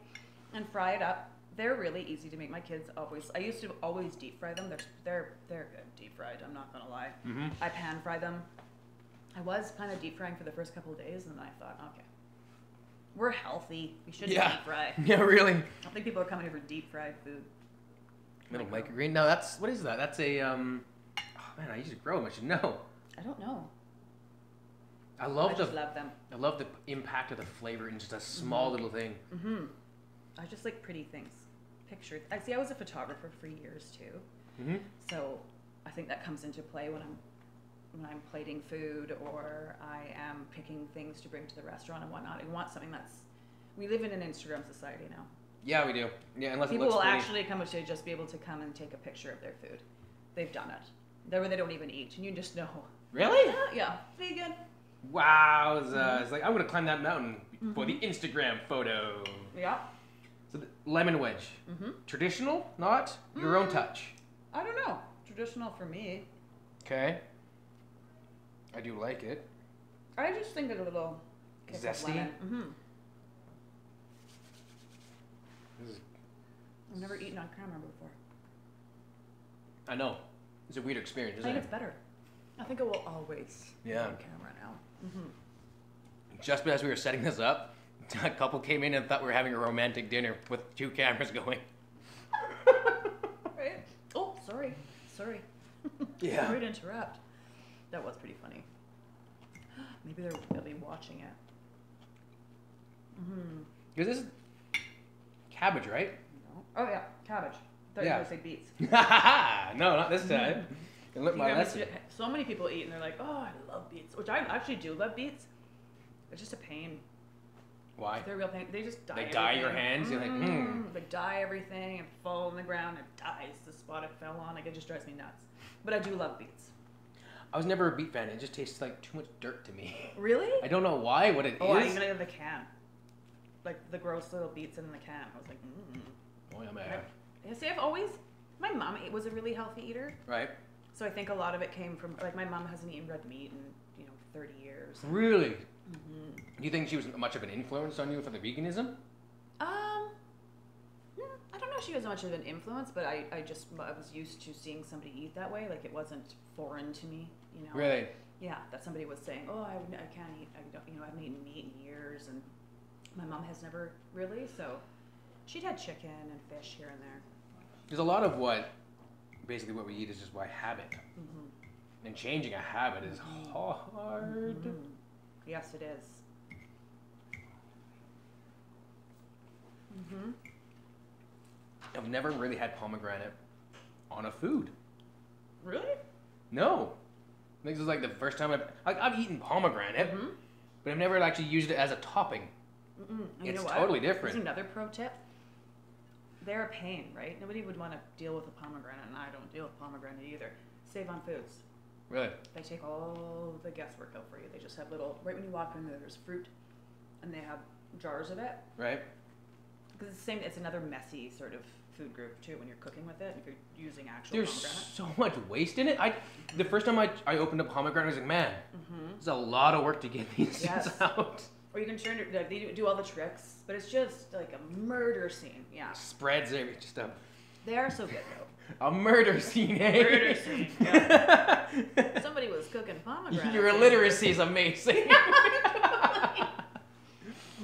and fry it up. They're really easy to make. My kids always. I used to always deep fry them. They're they're they're good deep fried. I'm not gonna lie. Mm-hmm. I pan fry them. I was kind of deep frying for the first couple of days, and then I thought, okay, we're healthy. We shouldn't Yeah. deep fry. Yeah, really. I don't think people are coming here for deep fried food. Middle microgreen. No, that's what is that? That's a um. Oh man, I used to grow them. I should know. I don't know. I love I the just love them. I love the impact of the flavor in just a small little thing. Mm-hmm. I just like pretty things. Pictures. I see. I was a photographer for years too. Mm-hmm. So I think that comes into play when I'm when I'm plating food or I am picking things to bring to the restaurant and whatnot. I want something that's we live in an Instagram society now. Yeah, we do. Yeah, unless People it looks will pretty. actually come to just be able to come and take a picture of their food. They've done it. There where they don't even eat, and you just know. Really? Yeah, vegan. Wow, it's, Mm-hmm. uh, it's like I'm gonna climb that mountain for the Instagram photo. Yeah. So the lemon wedge, Mm-hmm. traditional, not your own Mm. touch. I don't know. Traditional for me. Okay. I do like it. I just think it's a little kick of Zesty? lemon. Mm-hmm. This is, I've never eaten on camera before. I know. It's a weird experience, I isn't think it? it's better. I think it will always be on camera now. Mm-hmm. Just as we were setting this up, a couple came in and thought we were having a romantic dinner with two cameras going. Right? Oh, sorry. Sorry. Yeah. Sorry to interrupt. That was pretty funny. Maybe they're, they'll be watching it. Mm-hmm. Because this is cabbage, right? No. Oh, yeah. Cabbage. Thought you Yeah. were going to say beets. no, not this time. I learned my You lesson. So many people eat and they're like, oh, I love beets. Which I actually do love beets. It's just a pain. Why? They're a real pain. They just dye. They dye your everything. hands? You're like, Mm, hmm. They dye everything and fall on the ground and dies the spot it fell on. Like it just drives me nuts. But I do love beets. I was never a beet fan. It just tastes like too much dirt to me. Really? I don't know why, what it is. Oh, I even in the can. Like the gross little beets in the can. I was like, mm. Oh, yeah, man. Yeah, see, I've always. My mom ate- was a really healthy eater, Right? so I think a lot of it came from like my mom hasn't eaten red meat in you know 30 years. Really? hmm Do you think she was much of an influence on you for the veganism? I don't know she was much of an influence, but I, I just I was used to seeing somebody eat that way. Like it wasn't foreign to me, you know. Really? Yeah, that somebody was saying, oh, I, I can't eat, I don't, you know, I haven't eaten meat in years, and my mom has never really. So she'd had chicken and fish here and there. There's a lot of what, basically, what we eat is just by habit. hmm And changing a habit is hard. Mhm. Yes, it is. Mm-hmm. I've never really had pomegranate on a food. Really? No. This is like the first time I've like I've eaten pomegranate, Mm-hmm. but I've never actually used it as a topping. You It's know what? totally Here's different. another pro tip. They're a pain, right? Nobody would want to deal with a pomegranate, and I don't deal with pomegranate either. Save on foods. Really? They take all the guesswork out for you. They just have little, right when you walk in there, there's fruit, and they have jars of it. Right? Because it's the same, it's another messy sort of food group too when you're cooking with it, if you're using actual There's pomegranate. so much waste in it. I the first time I, I opened up pomegranate, I was like, man, Mm-hmm. there's a lot of work to get these Yes. things out. Or you can turn it, like, they do, all the tricks, but it's just like a murder scene. Yeah. Spreads every just a, They are so good though. a murder scene, eh? Murder scene, Somebody was cooking pomegranate. Your illiteracy is amazing.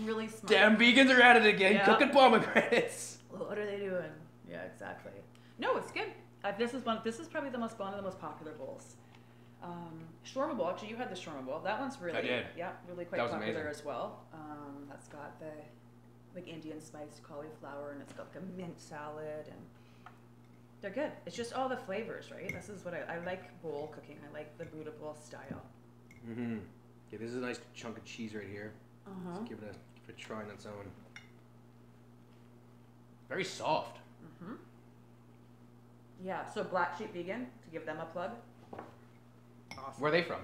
Really smart. Damn vegans are at it again, Yeah. cooking pomegranates. What are they doing? Yeah, exactly. No, it's good. Uh, this is one. This is probably the most one of the most popular bowls. Um, shawarma bowl. Actually, you had the shawarma bowl. That one's really, I did. yeah, really quite popular amazing. as well. Um, that's got the like Indian spiced cauliflower, and it's got like a mint salad, and they're good. It's just all the flavors, right? This is what I, I like bowl cooking. I like the Buddha bowl style. Mm-hmm. Yeah, this is a nice chunk of cheese right here. Uh-huh. Let's give it a give it a try on its own. Very soft. Mm-hmm. Yeah. So Black Sheep Vegan to give them a plug. Awesome. Where are they from?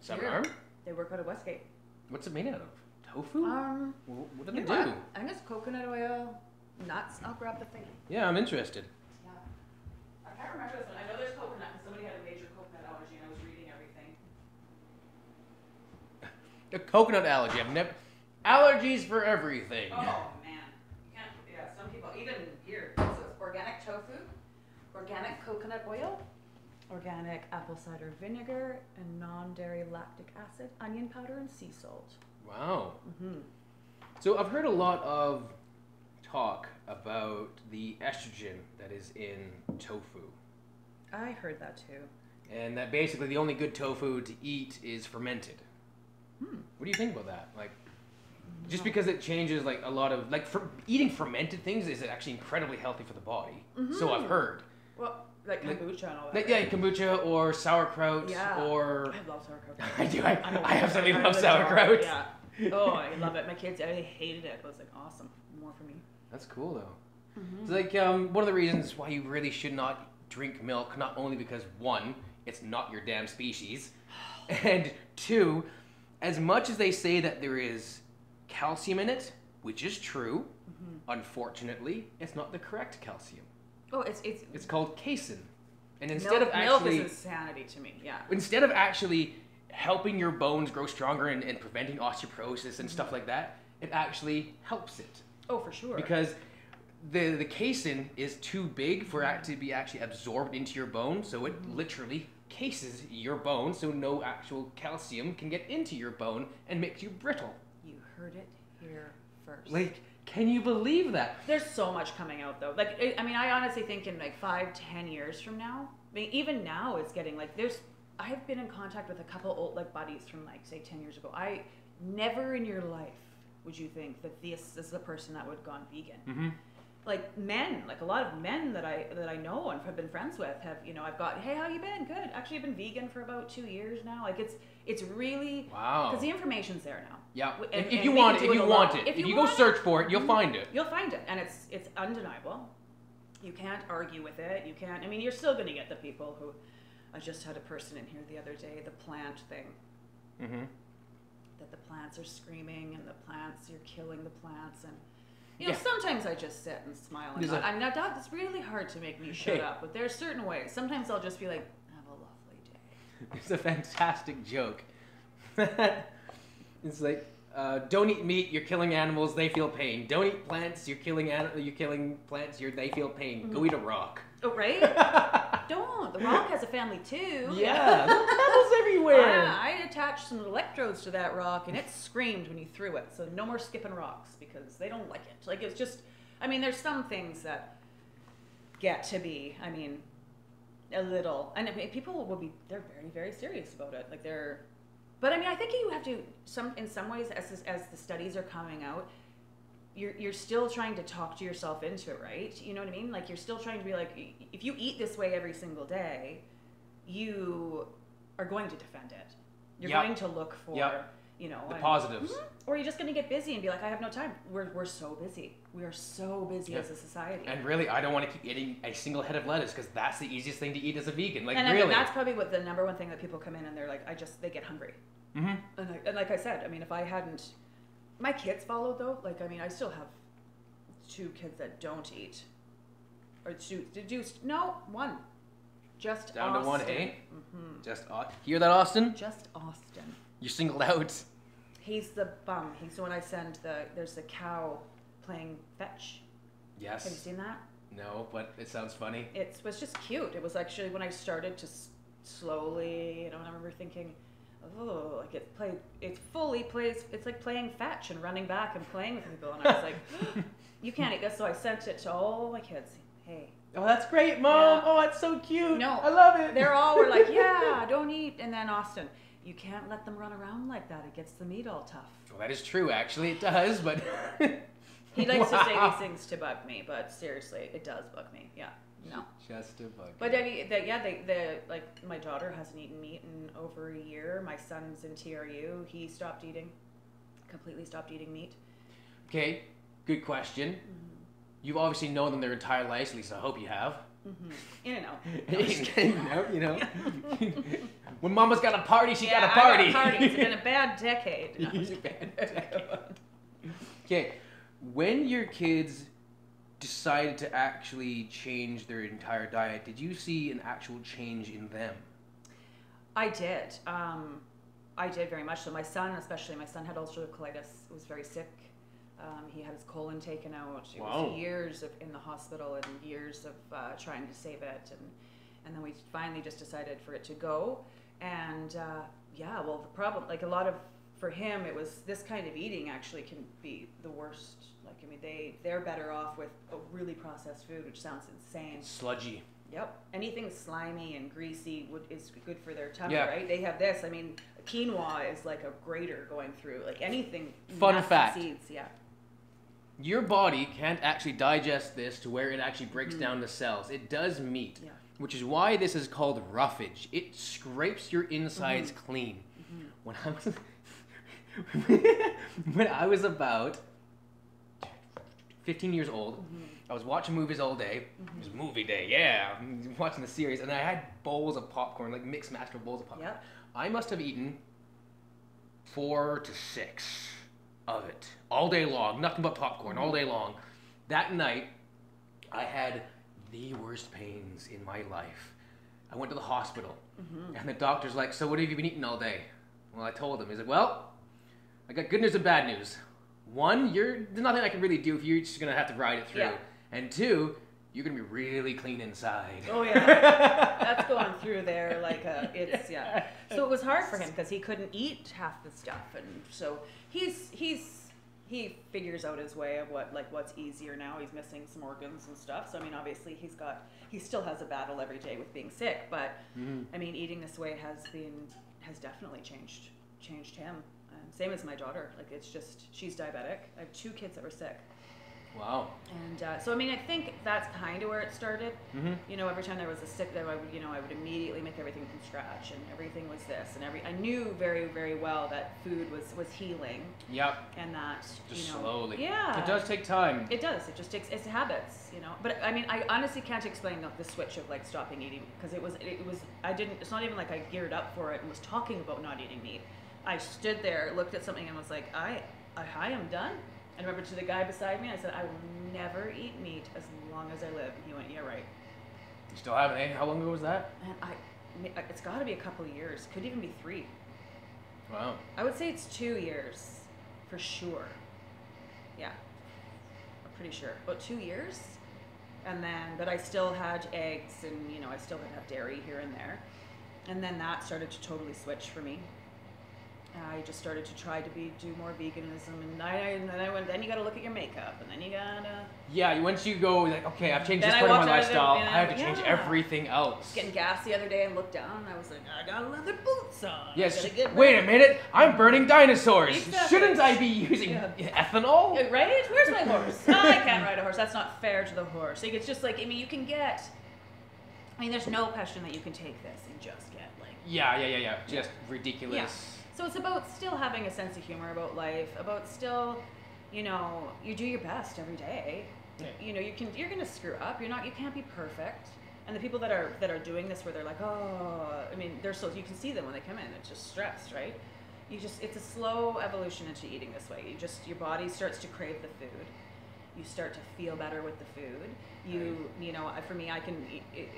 Salmon Arm? They work out of Westgate. What's it made out of? Tofu? Um, Wh- what do they do? what? I think it's coconut oil, nuts. I'll grab the thing. Yeah, I'm interested. Yeah. I can't remember this one. I know there's coconut because somebody had a major coconut allergy and I was reading everything. The coconut allergy. I've never allergies for everything. Oh man. You can't, yeah, some people, even here, so organic tofu, organic coconut oil, organic apple cider vinegar, and non-dairy lactic acid, onion powder, and sea salt. Wow. Mm-hmm. So I've heard a lot of talk about the estrogen that is in tofu. I heard that too. And that basically the only good tofu to eat is fermented. Hmm. What do you think about that? Like, just because it changes like a lot of like for, eating fermented things is actually incredibly healthy for the body. So I've Mhm. heard. Well, like kombucha and all that. Like, yeah, kombucha or sauerkraut Yeah. or I love sauerkraut. I do. I, I'm I absolutely love jar. sauerkraut. Yeah. Oh, I love it. My kids, they hated it. I was like, awesome. More for me. That's cool though. Mm-hmm. It's like um, one of the reasons why you really should not drink milk, not only because one, it's not your damn species, and two, as much as they say that there is calcium in it, which is true, Mm-hmm. unfortunately, it's not the correct calcium. Oh, it's it's. It's called casein, and instead milk, of actually milk is insanity to me. Yeah. instead of actually helping your bones grow stronger and, and preventing osteoporosis and stuff like that, it actually helps it. Oh, for sure. because the the casein is too big for it to be actually absorbed into your bone, so it Mm-hmm. literally cases your bone, so no actual calcium can get into your bone and makes you brittle. Heard it here first. Like, can you believe that? There's so much coming out though. Like, I- I mean, I honestly think in like five, ten years from now, I mean, even now it's getting like there's. I've been in contact with a couple old like buddies from like say ten years ago. I never in your life would you think that this is the person that would have gone vegan. Mm-hmm. Like men, like a lot of men that I that I know and have been friends with have you know I've got hey how you been good actually I've been vegan for about two years now like it's it's really Wow. because the information's there now Yeah. W- If, if and you want it, if you want it, If if you you go want it, search for it, you'll find it. You'll find it, and it's it's undeniable. You can't argue with it. You can't. I mean, you're still going to get the people who. I just had a person in here the other day. The plant thing Mm-hmm. that the plants are screaming and the plants you're killing the plants and. You know, Yeah. sometimes I just sit and smile and There's nod. a- I'm not. that- It's really hard to make me shut Okay. up, but there are certain ways. Sometimes I'll just be like, "Have a lovely day." It's a fantastic joke. it's like, uh, don't eat meat. You're killing animals. They feel pain. Don't eat plants. You're killing an- You're killing plants. You're they feel pain. Go eat a rock. Oh, right? Don't. The Rock has a family too. yeah, petals everywhere. Ah, I attached some electrodes to that rock and it screamed when you threw it. So no more skipping rocks because they don't like it. Like it's just, I mean, there's some things that get to be, I mean, a little, and I mean, people will be, they're very, very serious about it. Like they're, but I mean, I think you have to, some in some ways, as as the studies are coming out, you're you're still trying to talk to yourself into it, right? You know what I mean? Like you're still trying to be like, if you eat this way every single day, you are going to defend it. You're Yep. going to look for, Yep. you know, The and- positives. Mhm. or you're just going to get busy and be like, I have no time. We're we're so busy. We are so busy Yeah. as a society. And really, I don't want to keep eating a single head of lettuce because that's the easiest thing to eat as a vegan. Like and I really. mean, that's probably what the number one thing that people come in and they're like, I just they get hungry. mm-hmm. And, I, and like I said, I mean, if I hadn't, my kids followed though. Like I mean, I still have two kids that don't eat, or two. Did you? No, one. Just Down to one, Austin. eh? Mhm. Just uh, hear that, Austin? Just Austin. You're singled out. He's the bum. He's the one I send the. There's the cow playing fetch. Yes. Have you seen that? No, but it sounds funny. It was just cute. It was actually when I started to s- slowly, you know, I remember thinking, oh, like it played, it fully plays, it's like playing fetch and running back and playing with people. And I was like, you can't eat this. So I sent it to all my kids. Hey, Oh, that's great, Mom. Yeah. Oh, that's so cute. No. I love it. they're all were like, yeah, don't eat. And then Austin, you can't let them run around like that. It gets the meat all tough. Well, that is true, actually. It does, but. He likes to say these things to bug me, but seriously, it does bug me. Yeah, no. Just a bug. But I mean, the, yeah, they, the like my daughter hasn't eaten meat in over a year. My son's in TRU. He stopped eating, completely stopped eating meat. Okay, good question. Mm-hmm. You've obviously known them their entire lives, at least I hope you have. Mm-hmm. In and out. you know, you know. when Mama's got a party, she yeah, got a party. I got a party. It's been a bad decade. No. It's a bad decade. Okay, when your kids decided to actually change their entire diet, did you see an actual change in them? I did. Um, I did very much so. My son, especially, my son had ulcerative colitis. Was very sick. Um, he had his colon taken out. It Wow. was years of in the hospital and years of uh, trying to save it, and and then we finally just decided for it to go. And uh, yeah, well, the problem, like a lot of for him, it was this kind of eating actually can be the worst. Like I mean, they they're better off with a really processed food, which sounds insane. Sludgy. Yep. Anything slimy and greasy would, is good for their tummy, Yeah. right? They have this. I mean, quinoa is like a grater going through. Like anything. Fun fact. Seeds, yeah. Your body can't actually digest this to where it actually breaks down the cells. It does meat, Mm-hmm. Yeah. which is why this is called roughage. It scrapes your insides Mm-hmm. clean. When I was when I was about 15 years old, Mm-hmm. I was watching movies all day. Mm-hmm. It was movie day, yeah. I'm watching the series, and I had bowls of popcorn, like mixed master bowls of popcorn. Yep. I must have eaten four to six of it all day long, nothing but popcorn all mm-hmm. day long. That night, I had the worst pains in my life. I went to the hospital, mm-hmm. and the doctor's like, "So what have you been eating all day?" Well, I told him. He's like, "Well, I got good news and bad news. one, you're there's nothing I can really do if you're just gonna have to ride it through, Yeah. and two, you're gonna be really clean inside. Oh yeah, that's going through there like uh it's yeah. So it was hard for him because he couldn't eat half the stuff, and so he's he's he figures out his way of what like what's easier now. He's missing some organs and stuff. So I mean, obviously he's got he still has a battle every day with being sick, but Mhm. I mean, eating this way has been has definitely changed changed him. Same as my daughter. Like it's just she's diabetic. I have two kids that were sick. Wow. And uh, so, I mean, I think that's kind of where it started. Mhm. You know, every time there was a sick, there, I would, you know, I would immediately make everything from scratch, and everything was this, and every. I knew very, very well that food was was healing, Yep. and that Just you know, slowly. Yeah, It does take time. It does. It just takes it's habits, you know. But I mean, I honestly can't explain the, the switch of like stopping eating because it was it was I didn't. It's not even like I geared up for it and was talking about not eating meat. I stood there, looked at something, and was like, I I, I am done. And I remember to the guy beside me, I said, I will never eat meat as long as I live. And he went, Yeah, right. You still haven't, eh? How long ago was that? And I, it's got to be a couple of years. Could even be three. Wow. I would say it's two years, for sure. Yeah, I'm pretty sure. About two years, and then but I still had eggs, and you know I still would have dairy here and there, and then that started to totally switch for me. I just started to try to be do more veganism, and I and then I went. Then you got to look at your makeup, and then you gotta Yeah, once you go like, okay, I've changed this part of my out of lifestyle, I have to change everything else. getting gas the other day and looked down, and I was like, I got leather boots on. Yes. Wait a ready." minute. I'm burning dinosaurs. Exactly. Shouldn't I be using Yeah. ethanol? Yeah, Right? Where's my horse? Oh, I can't ride a horse. That's not fair to the horse. Like, it's just like, I mean, you can get. I mean, there's no question that you can take this and just get like. Yeah, yeah, yeah, yeah. Just ridiculous. So it's about still having a sense of humor about life, about still, you know, you do your best every day. Yeah. You know, you can you're gonna screw up. You're not. You can't be perfect. And the people that are that are doing this, where they're like, oh, I mean, they're so you can see them when they come in. It's just stressed, right? You just it's a slow evolution into eating this way. You just your body starts to crave the food. You start to feel better with the food. You you know, for me, I can. It, it,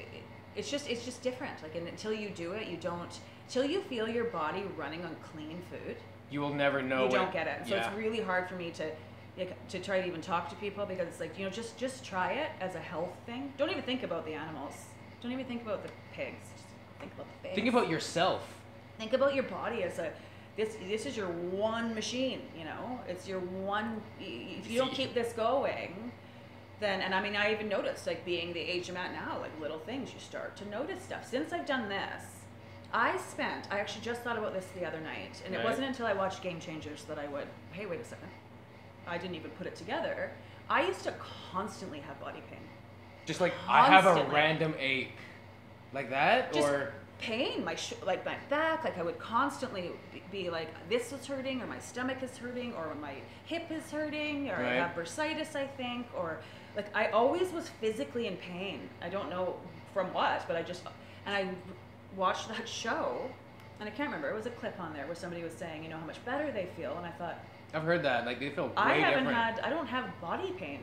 it's just it's just different. Like and until you do it, you don't. Till you feel your body running on clean food, You will never know. you don't it. get it. So yeah. it's really hard for me to like, to try to even talk to people because it's like you know just just try it as a health thing. Don't even think about the animals. Don't even think about the pigs. Just think about the pigs. Think about yourself. think about your body as a this this is your one machine. You know, it's your one. If you don't keep this going. Then, and I mean, I even noticed, like being the age I'm at now, like little things, you start to notice stuff. Since I've done this, I spent, I actually just thought about this the other night, and Right. it wasn't until I watched Game Changers that I would, hey, wait a second. I didn't even put it together. I used to constantly have body pain. Just like I have a random ache, like that, Just or pain, my sh- like my back, like I would constantly be- be like, this is hurting, or my stomach is hurting, or my hip is hurting, or I have bursitis, I think, or like I always was physically in pain. I don't know from what, but I just and I watched that show, and I can't remember. It was a clip on there where somebody was saying, you know, how much better they feel, and I thought, I've heard that. Like they feel way I haven't different. had, I don't have body pain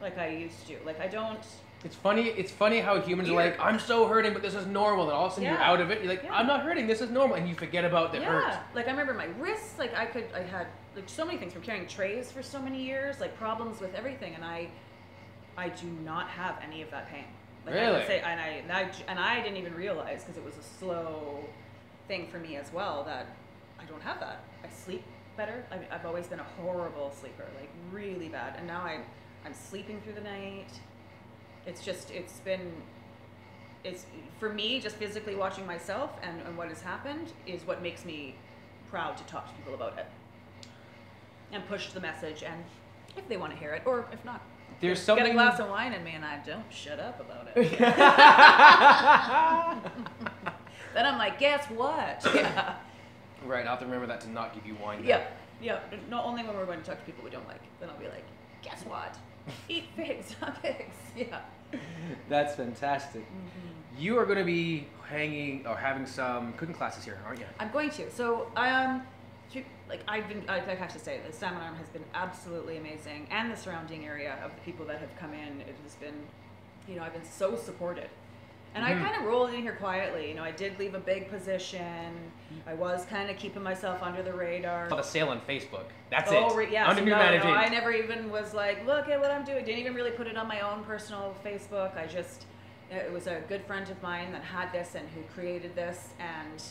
like I used to. Like I don't. It's funny. It's funny how humans are like, I'm so hurting, but this is normal. And all of a sudden you're out of it. You're like, Yeah. I'm not hurting. This is normal, and you forget about the yeah. hurt. Like I remember my wrists. Like I could, I had like so many things from carrying trays for so many years. Like problems with everything, and I, I do not have any of that pain. Like I Really? can say, and I, and I, and I didn't even realize because it was a slow thing for me as well that I don't have that. I sleep better. I mean, I've always been a horrible sleeper, like really bad, and now I'm, I'm sleeping through the night. It's just, it's been it's for me just physically watching myself and, and what has happened is what makes me proud to talk to people about it and push the message and if they want to hear it or if not There's so get a glass of wine in me and i don't shut up about it then i'm like guess what yeah right. I have to remember that to not give you wine. then. yeah yeah not only when we're going to talk to people we don't like then i'll be like guess what eat pigs not pigs yeah That's fantastic. Mm-hmm. You are going to be hanging or having some cooking classes here, aren't you? I'm going to. So, um, to- like I've been, I, I have to say, the Salmon Arm has been absolutely amazing, and the surrounding area of the people that have come in, it has been, you know, I've been so supported. And Mhm. I kind of rolled in here quietly. You know, I did leave a big position. I was kind of keeping myself under the radar. Saw the sale on Facebook. That's oh, it. re- yeah. Under so new no, no. I never even was like, look at what I'm doing. Didn't even really put it on my own personal Facebook. I just, it was a good friend of mine that had this and who created this, and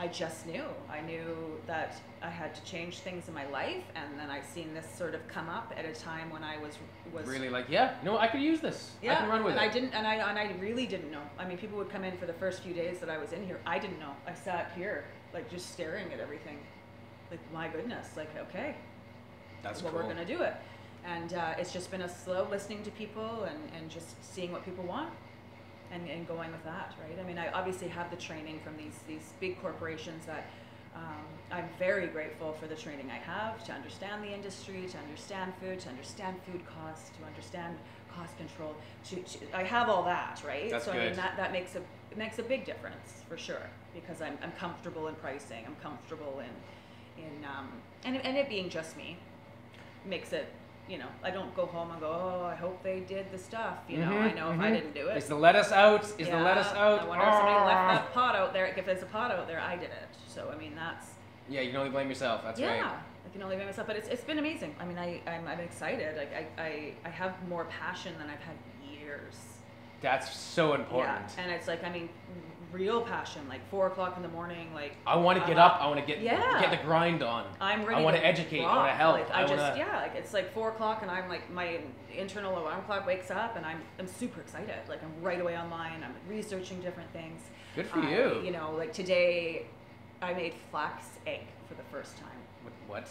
I just knew. I knew that I had to change things in my life, and then I seen this sort of come up at a time when I was was really like, yeah, you know, I could use this. yeah, I can run with and it. I didn't, and I and I really didn't know. I mean, people would come in for the first few days that I was in here. I didn't know. I sat here, like just staring at everything, like my goodness, like okay, That's well cool. we're gonna do it. And uh, it's just been a slow listening to people and, and just seeing what people want, and, and going with that, right? I mean, I obviously have the training from these these big corporations that. Um, I'm very grateful for the training I have to understand the industry, to understand food, to understand food costs, to understand cost control. To, to I have all that, right? That's so I mean that, that makes a it makes a big difference for sure because I'm, I'm comfortable in pricing. I'm comfortable in in um, and and it being just me makes it you know I don't go home and go oh I hope they did the stuff you know I Mhm, know if I mhm. didn't do it Is the lettuce out? Is the lettuce out? I wonder if somebody left Ah. that pot out there. If there's a pot out there, I did it. So I mean, that's Yeah, you can only blame yourself. That's yeah. right. Yeah, I can only blame myself, but it's, it's been amazing. I mean, I I'm, I'm excited. Like I, I I have more passion than I've had years. That's so important. Yeah, and it's like I mean, real passion. Like four o'clock in the morning. Like I want to get uh, up. I want to get Yeah. get the grind on. I'm ready. I want to educate. I want to help. Like, I, I just want to. yeah, like it's like four o'clock and I'm like my internal alarm clock wakes up and I'm I'm super excited. Like I'm right away online. I'm researching different things. Good for you. You know, like today, I made flax egg for the first time. What?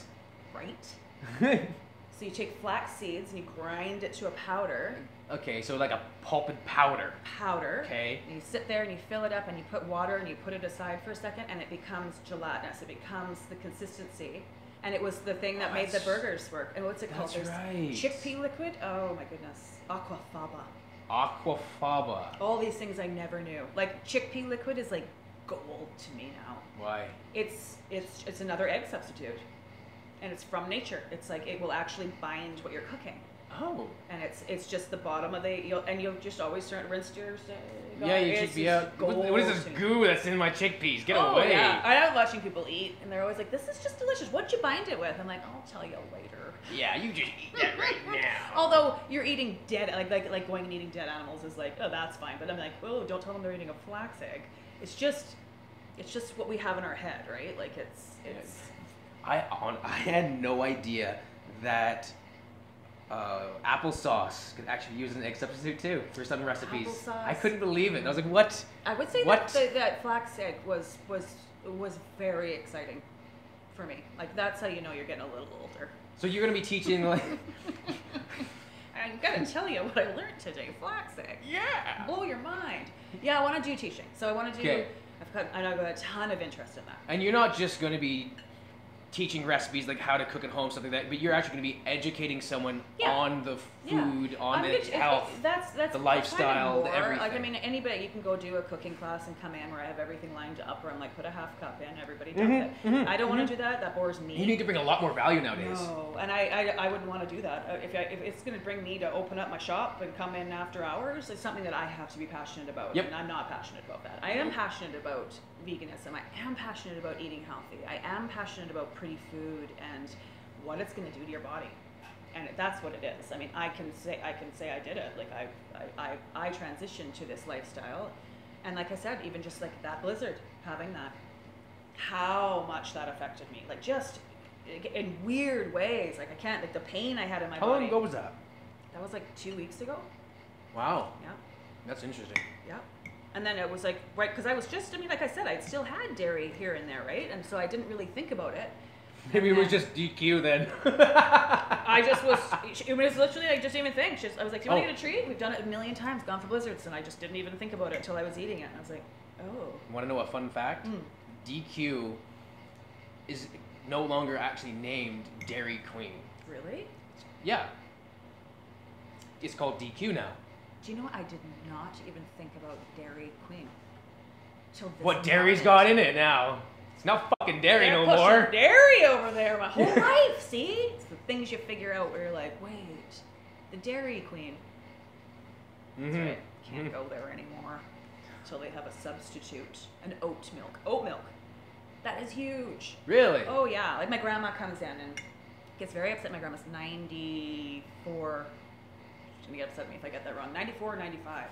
Right. So you take flax seeds and you grind it to a powder. okay, so like a pulped powder. Powder. Okay. And you sit there and you fill it up and you put water and you put it aside for a second and it becomes gelatinous. It becomes the consistency. And it was the thing that Oh, made the burgers work. And what's it called? That's There's right. Chickpea liquid. Oh my goodness. Aquafaba. Aquafaba. All these things I never knew. Like chickpea liquid is like gold to me now. Why? It's it's it's another egg substitute, and it's from nature. It's like it will actually bind what you're cooking, Oh. and it's it's just the bottom of the you'll, and you'll just always start rinse your. Yeah, you chickpea just out. What, what is this goo that's in my chickpeas? Get oh, away. Yeah. I love watching people eat, and they're always like, "This is just delicious. What'd you bind it with?" I'm like, "I'll tell you later." Yeah, you just eat that right now. Although you're eating dead, like like like going and eating dead animals is like, oh, that's fine. But I'm like, oh, don't tell them they're eating a flax egg. It's just, it's just what we have in our head, right? Like it's it's. I on I had no idea that uh, applesauce could actually be use an egg substitute too for some recipes. I couldn't believe it. I was like, what? I would say What? that that flax egg was was was very exciting for me. Like that's how you know you're getting a little older. So you're gonna be teaching like? I'm gonna tell you what I learned today. Flax egg. yeah. Blow your mind. Yeah, I want to do teaching. So I want to do. Okay. I've got I've got a ton of interest in that. And you're not just gonna be teaching recipes like how to cook at home, stuff like that, but you're actually gonna be educating someone Yeah. on the Yeah. food, on I'm the it- health. that's that's the kind of lifestyle, the more- Like I mean, anybody you can go do a cooking class and come in where I have everything lined up, where I'm like, put a half cup in, everybody dump Mhm, it. mhm, I don't want mhm. to do that. That bores me. You need to bring a lot more value nowadays. No, and I, I, I wouldn't want to do that. Uh, If, I, if it's going to bring me to open up my shop and come in after hours, it's something that I have to be passionate about. Yep. And I'm not passionate about that. I am passionate about veganism. I am passionate about eating healthy. I am passionate about pretty food and what it's going to do to your body. And that's what it is. I mean, I can say I can say I did it. Like I, I, I, I transitioned to this lifestyle, and like I said, even just like that blizzard, having that, how much that affected me. Like just in weird ways. Like I can't like the pain I had in my How body. long ago was that? That was like two weeks ago. Wow, Yeah, that's interesting. yeah. And then it was like right because I was just I mean like I said I'd still had dairy here and there right, and so I didn't really think about it. Maybe it was just DQ then. I just was. It was literally I just didn't even think. Just I was like, "Do you want Oh. to get a treat?" We've done it a million times, gone for blizzards, and I just didn't even think about it until I was eating it. And I was like, "Oh, Want to know a fun fact? Mm. DQ is no longer actually named Dairy Queen. really?" Yeah. It's called DQ now. Do you know what? I did not even think about Dairy Queen. Till this What dairy's moment. got in it now? It's not fucking dairy They're no pushing more. Dairy over there my whole life. See, it's the things you figure out where you're like, wait, the Dairy Queen. That's Mhm. right. Can't Mhm. go there anymore. till they have a substitute, an oat milk. Oat milk. That is huge. Really? Oh yeah, like my grandma comes in and gets very upset. My grandma's 94. She's gonna get upset at me if I get that wrong. 94 or 95.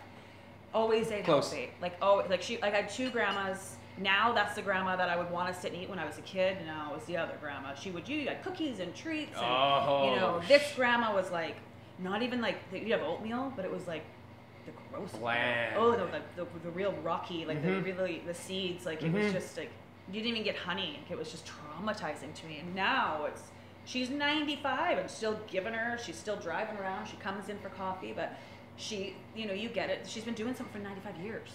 Always ate Close. healthy. Like oh, like she like I had two grandmas. Now that's the grandma that I would want to sit and eat when I was a kid. Now it was the other grandma. She would you had cookies and treats and Oh, you know this grandma was like not even like you have oatmeal, but it was like the gross. Bland. Oh no, the, the, the real rocky, like Mhm. the really the seeds, like it was Mhm. just like you didn't even get honey. It was just traumatizing to me. And now it's she's 95 and still giving her. She's still driving around. She comes in for coffee, but she, you know, you get it. She's been doing something for 95 years.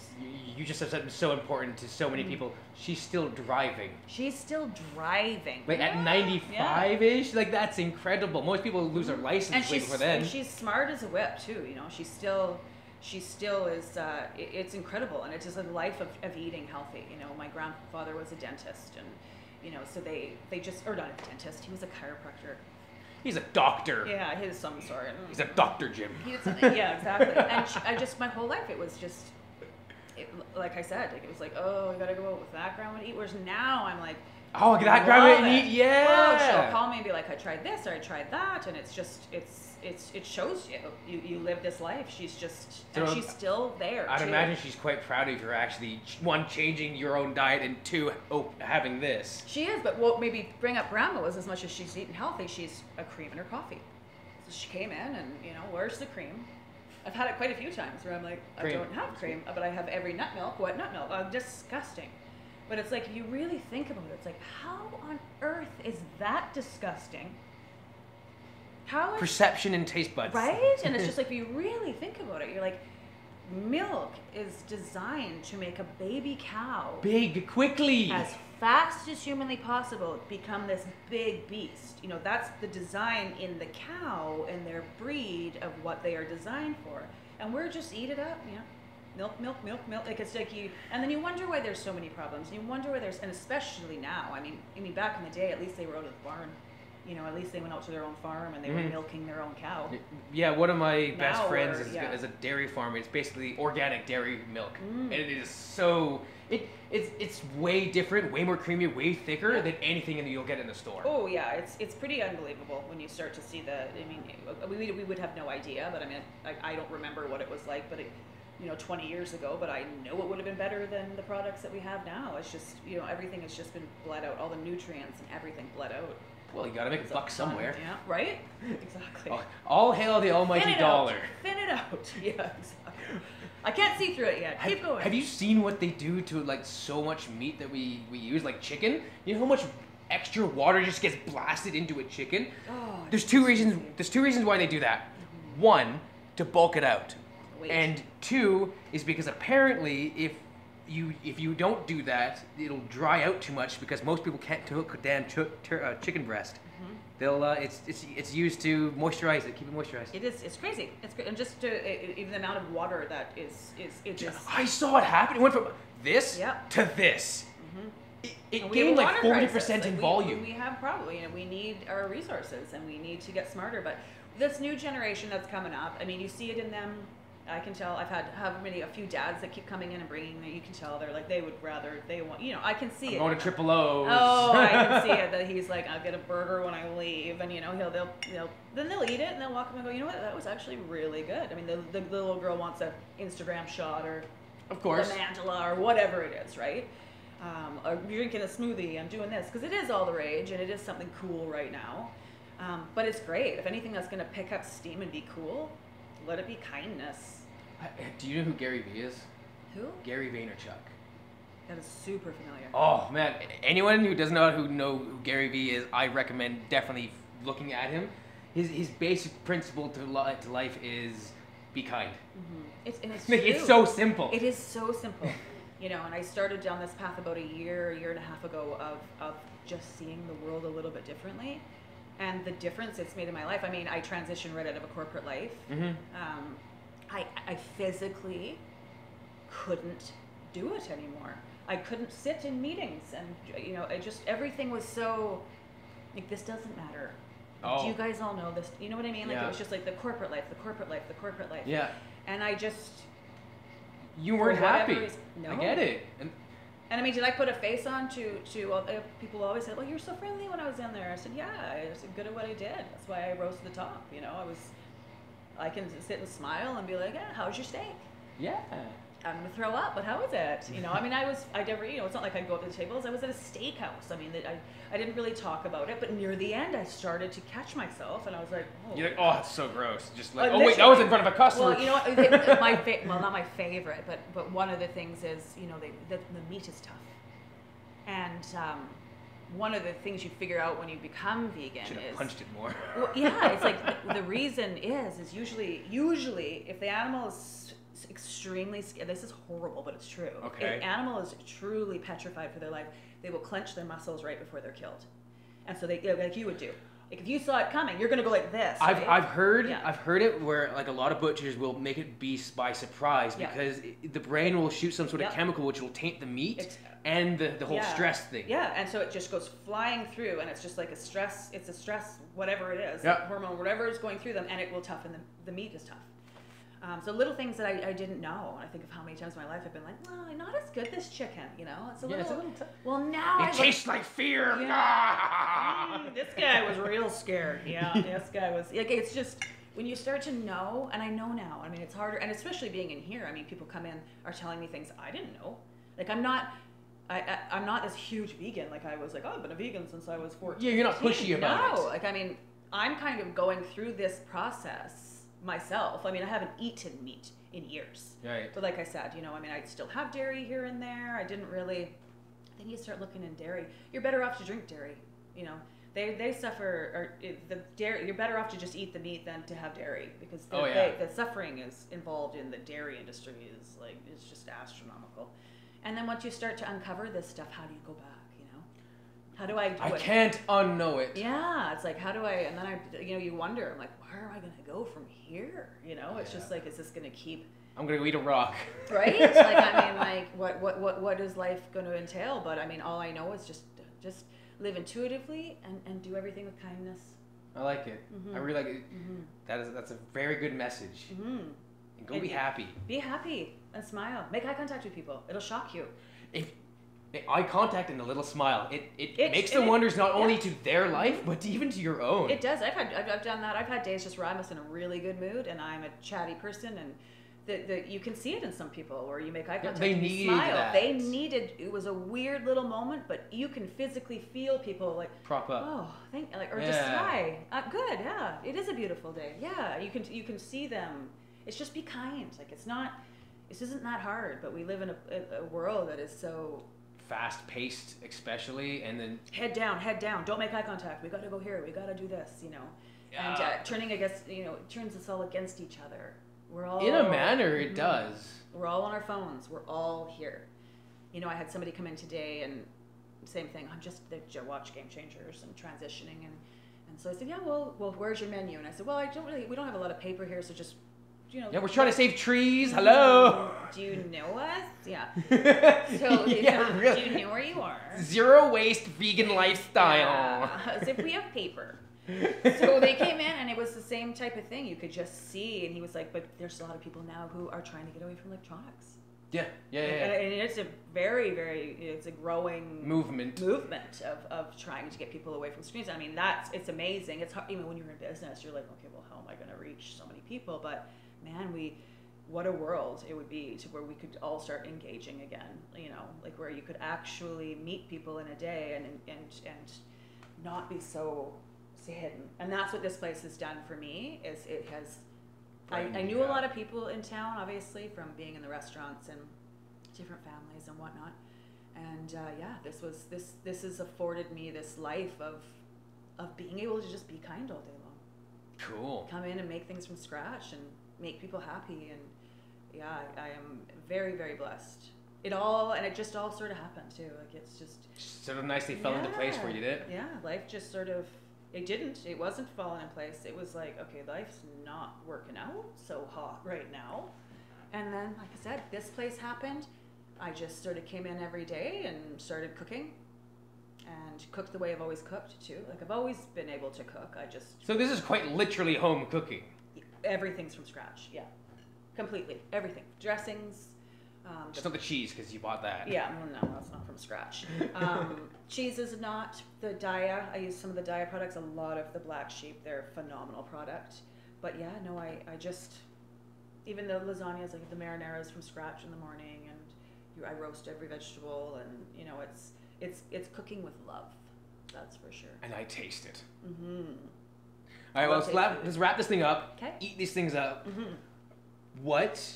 You- just have something so important to so Mm. many people. She's still driving. She's still driving. Like at 95 ish, like that's incredible. Most people lose their license and way she's before then. and she's smart as a whip too. You know, she's still she still is. Uh, it, it's incredible, and it's just a life of, of eating healthy. You know, my grandfather was a dentist, and you know, so they they just or not a dentist. He was a chiropractor. He's a doctor. Yeah, his some sort. He's a doctor, Jim. He. Yeah, exactly. And she, I just my whole life it was just. It, like I said, like it was like, oh, I gotta go out with that grandma to eat. Whereas now I'm like, Oh, that grandma and it. eat, yeah. Oh, she'll call me and be like, I tried this or I tried that, and it's just, it's, it's, it shows you, you, you live this life. She's just, and she's still there. I'd too. imagine she's quite proud of you for actually one changing your own diet and two oh, having this. She is, but what maybe bring up grandma was as much as she's eating healthy, she's a cream in her coffee. So she came in and you know, where's the cream? I've had it quite a few times where I'm like, Cream. I don't have cream, but I have every nut milk. What nut milk? Oh, disgusting. But it's like if you really think about it, it's like how on earth is that disgusting? How is Perception and taste buds. Right? And it's just like, if you really think about it, you're like, milk is designed to make a baby cow Big, quickly. as fast as humanly possible become this big beast. You know, that's the design in the cow and their breed of what they are designed for. And we're just eat it up, you know. Milk, milk, milk, milk. Like it's like you, and then you wonder why there's so many problems. You wonder why there's, and especially now. I mean, I mean, back in the day, at least they were out of the barn. You know, at least they went out to their own farm and they were Mhm. milking their own cow. Yeah, one of my best friends we're- is, yeah. is a dairy farmer. It's basically organic dairy milk, Mm. and it is so it it's it's way different, way more creamy, way thicker Yeah. than anything in the, you'll get in the store. Oh yeah, it's it's pretty unbelievable when you start to see the. I mean, we, we would have no idea, but I mean, I, I don't remember what it was like, but it, you know, 20 years ago. But I know it would have been better than the products that we have now. It's just you know everything has just been bled out, all the nutrients and everything bled out. Well, you gotta make a It's a buck somewhere. Yeah, right. Exactly. Oh, all hail the almighty it dollar. Out. Thin it out. Yeah, exactly. I can't see through it yet. Have, Keep going. have you seen what they do to like so much meat that we we use, like chicken? You know how much extra water just gets blasted into a chicken? Oh, There's two reasons. There's two reasons why they do that. One, to bulk it out, And two is because apparently if you if you don't do that, it'll dry out too much because most people can't cook a damn ch- uh, chicken breast. Mm-hmm. They'll uh, it's it's it's used to moisturize it, keep it moisturized. It is. It's crazy. It's and just to, i- i- even the amount of water that is it just. I saw it happen. It went from this Yep. to this. It, it And we have a gained like forty percent in Like, we- volume. We, have probably, you know, we need our resources and we need to get smarter. But this new generation that's coming up, I mean, you see it in them. I can tell. I've had how many a few dads that keep coming in and bringing. that You can tell they're like they would rather they want. You know, I can see I'm it. going to. Triple O's. Oh, I can see it that he's like, I'll get a burger when I leave, and you know, he'll they'll they'll then they'll eat it and they'll walk up and go, you know what, that was actually really good. I mean, the the, the little girl wants a Instagram shot or Of course. the Angela or whatever it is, right? Um, or drinking a smoothie, I'm doing this because it is all the rage and it is something cool right now. Um, but it's great. If anything that's going to pick up steam and be cool, let it be kindness. I- Do you know who Gary Vee is? Who? Gary Vaynerchuk. That is super familiar. Oh man, anyone who doesn't know who know who Gary Vee is, I recommend definitely looking at him. His his basic principle to, li- to life is be kind. Mhm. It's, it's, it's so simple. It is so simple. you know, and I started down this path about a year, a year and a half ago of, of just seeing the world a little bit differently. And the difference it's made in my life. I mean, I transitioned right out of a corporate life. hmm Um, I, I physically couldn't do it anymore. I couldn't sit in meetings, and you know, I just everything was so like this doesn't matter. Like, Do Oh. you guys all know this? You know what I mean? Like Yeah. it was just like the corporate life, the corporate life, the corporate life. Yeah. And I just you weren't happy. reason. I get it. And And I mean, did I put a face on to to uh, people always said, "Well, you're so friendly when I was in there." I said, "Yeah, I was good at what I did. That's why I rose to the top." You know, I was. I can sit and smile and be like, "Yeah, how's your steak?" yeah. I'm gonna throw up, but how is it? You know, I mean, I was, I never, you know, it's not like I'd go up to the tables. I was at a steakhouse. I mean, I, I didn't really talk about it, but near the end, I started to catch myself, and I was like, oh. You're like, oh, it's so gross. Just like, Uh, oh wait, that was in front of a customer. Well, you know what? my fa- well, not my favorite, but but one of the things is, you know, they, the, the meat is tough, and um, one of the things you figure out when you become vegan Should have is punched it more. well, yeah, it's like the, the reason is is usually usually if the animal is extremely scared, this is horrible, but it's true. Okay. If the animal is truly petrified for their life, they will clench their muscles right before they're killed, and so they yeah, like you would do. Like if you saw it coming, you're gonna go like this. I've, right? I've heard Yeah. I've heard it where like a lot of butchers will make it be by surprise Yeah. because it, the brain will shoot some sort of Yep. chemical which will taint the meat It's- and the, the whole Yeah. stress thing. Yeah, and so it just goes flying through, and it's just like a stress. It's a stress, whatever it is, Yeah. hormone, whatever is going through them, and it will toughen the the meat is tough. Um, so little things that I, I didn't know, I think of how many times in my life I've been like, well, not as good this chicken, you know. It's a Yeah, little. it's a little t- well, now It look- tastes like fear. Mm, this guy was real scared. Yeah, this guy was. Like, it's just when you start to know, and I know now. I mean, it's harder, and especially being in here. I mean, people come in are telling me things I didn't know. Like I'm not. I, I, I'm not this huge vegan. Like I was like, oh, I've been a vegan since I was 14. Yeah, you're not 15. pushy about it. no, it. like I mean, I'm kind of going through this process myself. I mean, I haven't eaten meat in years. Right. But like I said, you know, I mean, I still have dairy here and there. I didn't really. Then you start looking in dairy. You're better off to drink dairy. You know, they they suffer. Or eh, the dairy. You're better off to just eat the meat than to have dairy because oh, the, Oh, yeah. they, the suffering is involved in the dairy industry is like it's just astronomical. And then once you start to uncover this stuff, how do you go back? You know, how do I do I it? can't unknow it. Yeah, it's like how do I? And then I, you know, you wonder. I'm like, where am I going to go from here? You know, it's just like, is this going to keep I'm gonna go eat a rock. right? like I mean, like what what what what is life going to entail? But I mean, all I know is just just live intuitively and and do everything with kindness. I like it. I Mhm. really like it. Mm-hmm. That is that's a very good message. Mm-hmm. Go And be happy. Be happy and smile. Make eye contact with people. It'll shock you. If eye contact and a little smile, it, it It- makes it- the wonders not only yeah. to their life but even to your own. It does. I've had I've, I've done that. I've had days just where I'm just in a really good mood and I'm a chatty person and. That, you can see it in some people where you make eye contact they needed smile. that. They needed it was a weird little moment, but you can physically feel people like Prop up. Oh, thank like or just Yeah. hi. Uh, good, yeah. It is a beautiful day. Yeah, you can you can see them. It's just be kind. Like it's not. This isn't that hard, but we live in a, a, world that is so Fast paced, especially, and then head down, head down. Don't make eye contact. We got to go here. We got to do this. You know, and uh, turning against you know turns us all against each other. We're all in a manner it Mhm. does. We're all on our phones. We're all here. You know, I had somebody come in today and same thing. I'm just they watch Game Changers and transitioning and and so I said, yeah, well, well, where's your menu? And I said, well, I don't really, we don't have a lot of paper here, so just, you know. Yeah, we're trying to save trees. Hello. Do you know us? Yeah. So you yeah, know, really. do you know where you are? Zero waste vegan lifestyle. Yeah, As if we have paper. so they came in and it was the same type of thing. You could just see, and he was like, "But there's a lot of people now who are trying to get away from electronics." Yeah, yeah, yeah. And, and it's a very, very, it's a growing Movement. movement of, of trying to get people away from screens. I mean, that's it's amazing. It's hard, even when you're in business, you're like, okay, well, how am I going to reach so many people? But man, we, what a world it would be to where we could all start engaging again. You know, like where you could actually meet people in a day and and and not be so hidden. And that's what this place has done for me. Is it has. I, I knew a lot of people in town, obviously, from being in the restaurants and different families and whatnot. And uh, yeah, this was this this has afforded me this life of of being able to just be kind all day long. Cool. Come in and make things from scratch and make people happy. And yeah, I, I am very very blessed. It all and it just all sort of happened too. Like it's just Sort of nicely fell into place for you, did it? yeah, life just sort of it didn't. It wasn't falling in place. It was like, okay, life's not working out so hot right now. And then, like I said, this place happened. I just sort of came in every day and started cooking and cooked the way I've always cooked too. Like I've always been able to cook. I just So this is quite literally home cooking. Everything's from scratch. Yeah. Completely. Everything. Dressings, Um, Just not the cheese because you bought that. yeah, well, no, that's not from scratch. Um, cheese is not the Daiya. I use some of the Daiya products. A lot of the Black Sheep. They're a phenomenal product. But yeah, no, I, I just even the lasagnas, like the marinara is from scratch in the morning, and you, I roast every vegetable, and you know it's it's it's cooking with love. That's for sure. And I taste it. Mm-hmm. All right, well, let's, lap, let's wrap this thing up. 'Kay. Eat these things up. Mm-hmm. What?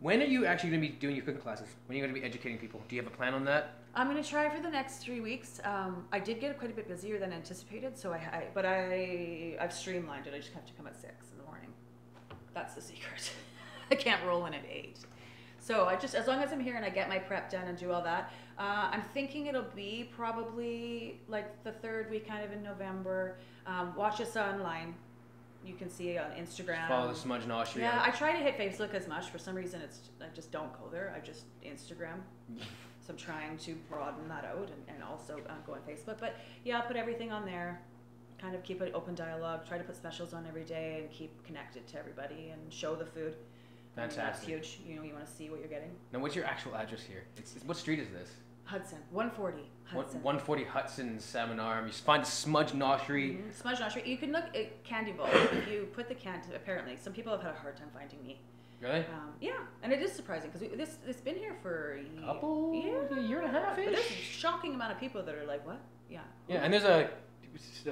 When are you actually going to be doing your cooking classes? When are you going to be educating people? Do you have a plan on that? I'm gonna try for the next three weeks. Um, I did get quite a bit busier than anticipated, so I, I but I I've streamlined it. I just have to come at six in the morning. That's the secret. I can't roll in at eight. So I just as long as I'm here and I get my prep done and do all that, uh, I'm thinking it'll be probably like the third week, kind of in November. Um, watch us online. You can see it on Instagram. Follow the Smudge Nosh. Yeah, I try to hit Facebook as much. For some reason, it's I just don't go there. I just Instagram. so I'm trying to broaden that out and, and also uh, go on Facebook. But yeah, I'll put everything on there. Kind of keep an open dialogue. Try to put specials on every day and keep connected to everybody and show the food. I mean, that's huge. You know, you want to see what you're getting. Now, what's your actual address here? It's, it's what street is this? Hudson, 140 Hudson. 140 Hudson Salmon Arm. You find Smudge Noshery. Mhm. Smudge Nostril. You can look at Candy Bowl. if you put the candy, apparently, some people have had a hard time finding me. Really? Um, yeah, and it is surprising because this it's been here for a Couple? yeah, A year and a half But there's a shocking amount of people that are like, what? Yeah. Yeah, and there's a. it's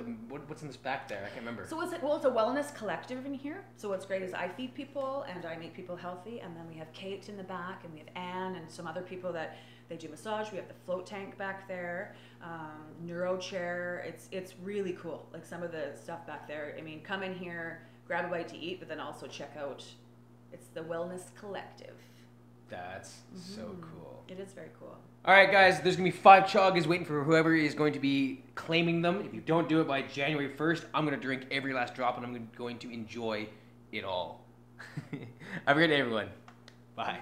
what's in this back there? I can't remember. So it's a, well, it's a wellness collective in here. So what's great is I feed people and I make people healthy, and then we have Kate in the back, and we have Anne and some other people that they do massage. We have the float tank back there, um, neuro chair. It's it's really cool. Like some of the stuff back there. I mean, come in here, grab a bite to eat, but then also check out. It's the Wellness Collective. That's so Mhm. cool. It is very cool. All right, guys, there's going to be five chagas waiting for whoever is going to be claiming them. If you don't do it by January 1st, I'm going to drink every last drop and I'm going to enjoy it all. Have a great day, everyone. Bye.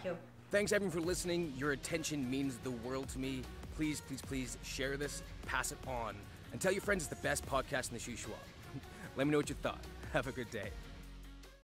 Thanks, everyone, for listening. Your attention means the world to me. Please, please, please share this, pass it on, and tell your friends it's the best podcast in the Shuswap. Let me know what you thought. Have a good day.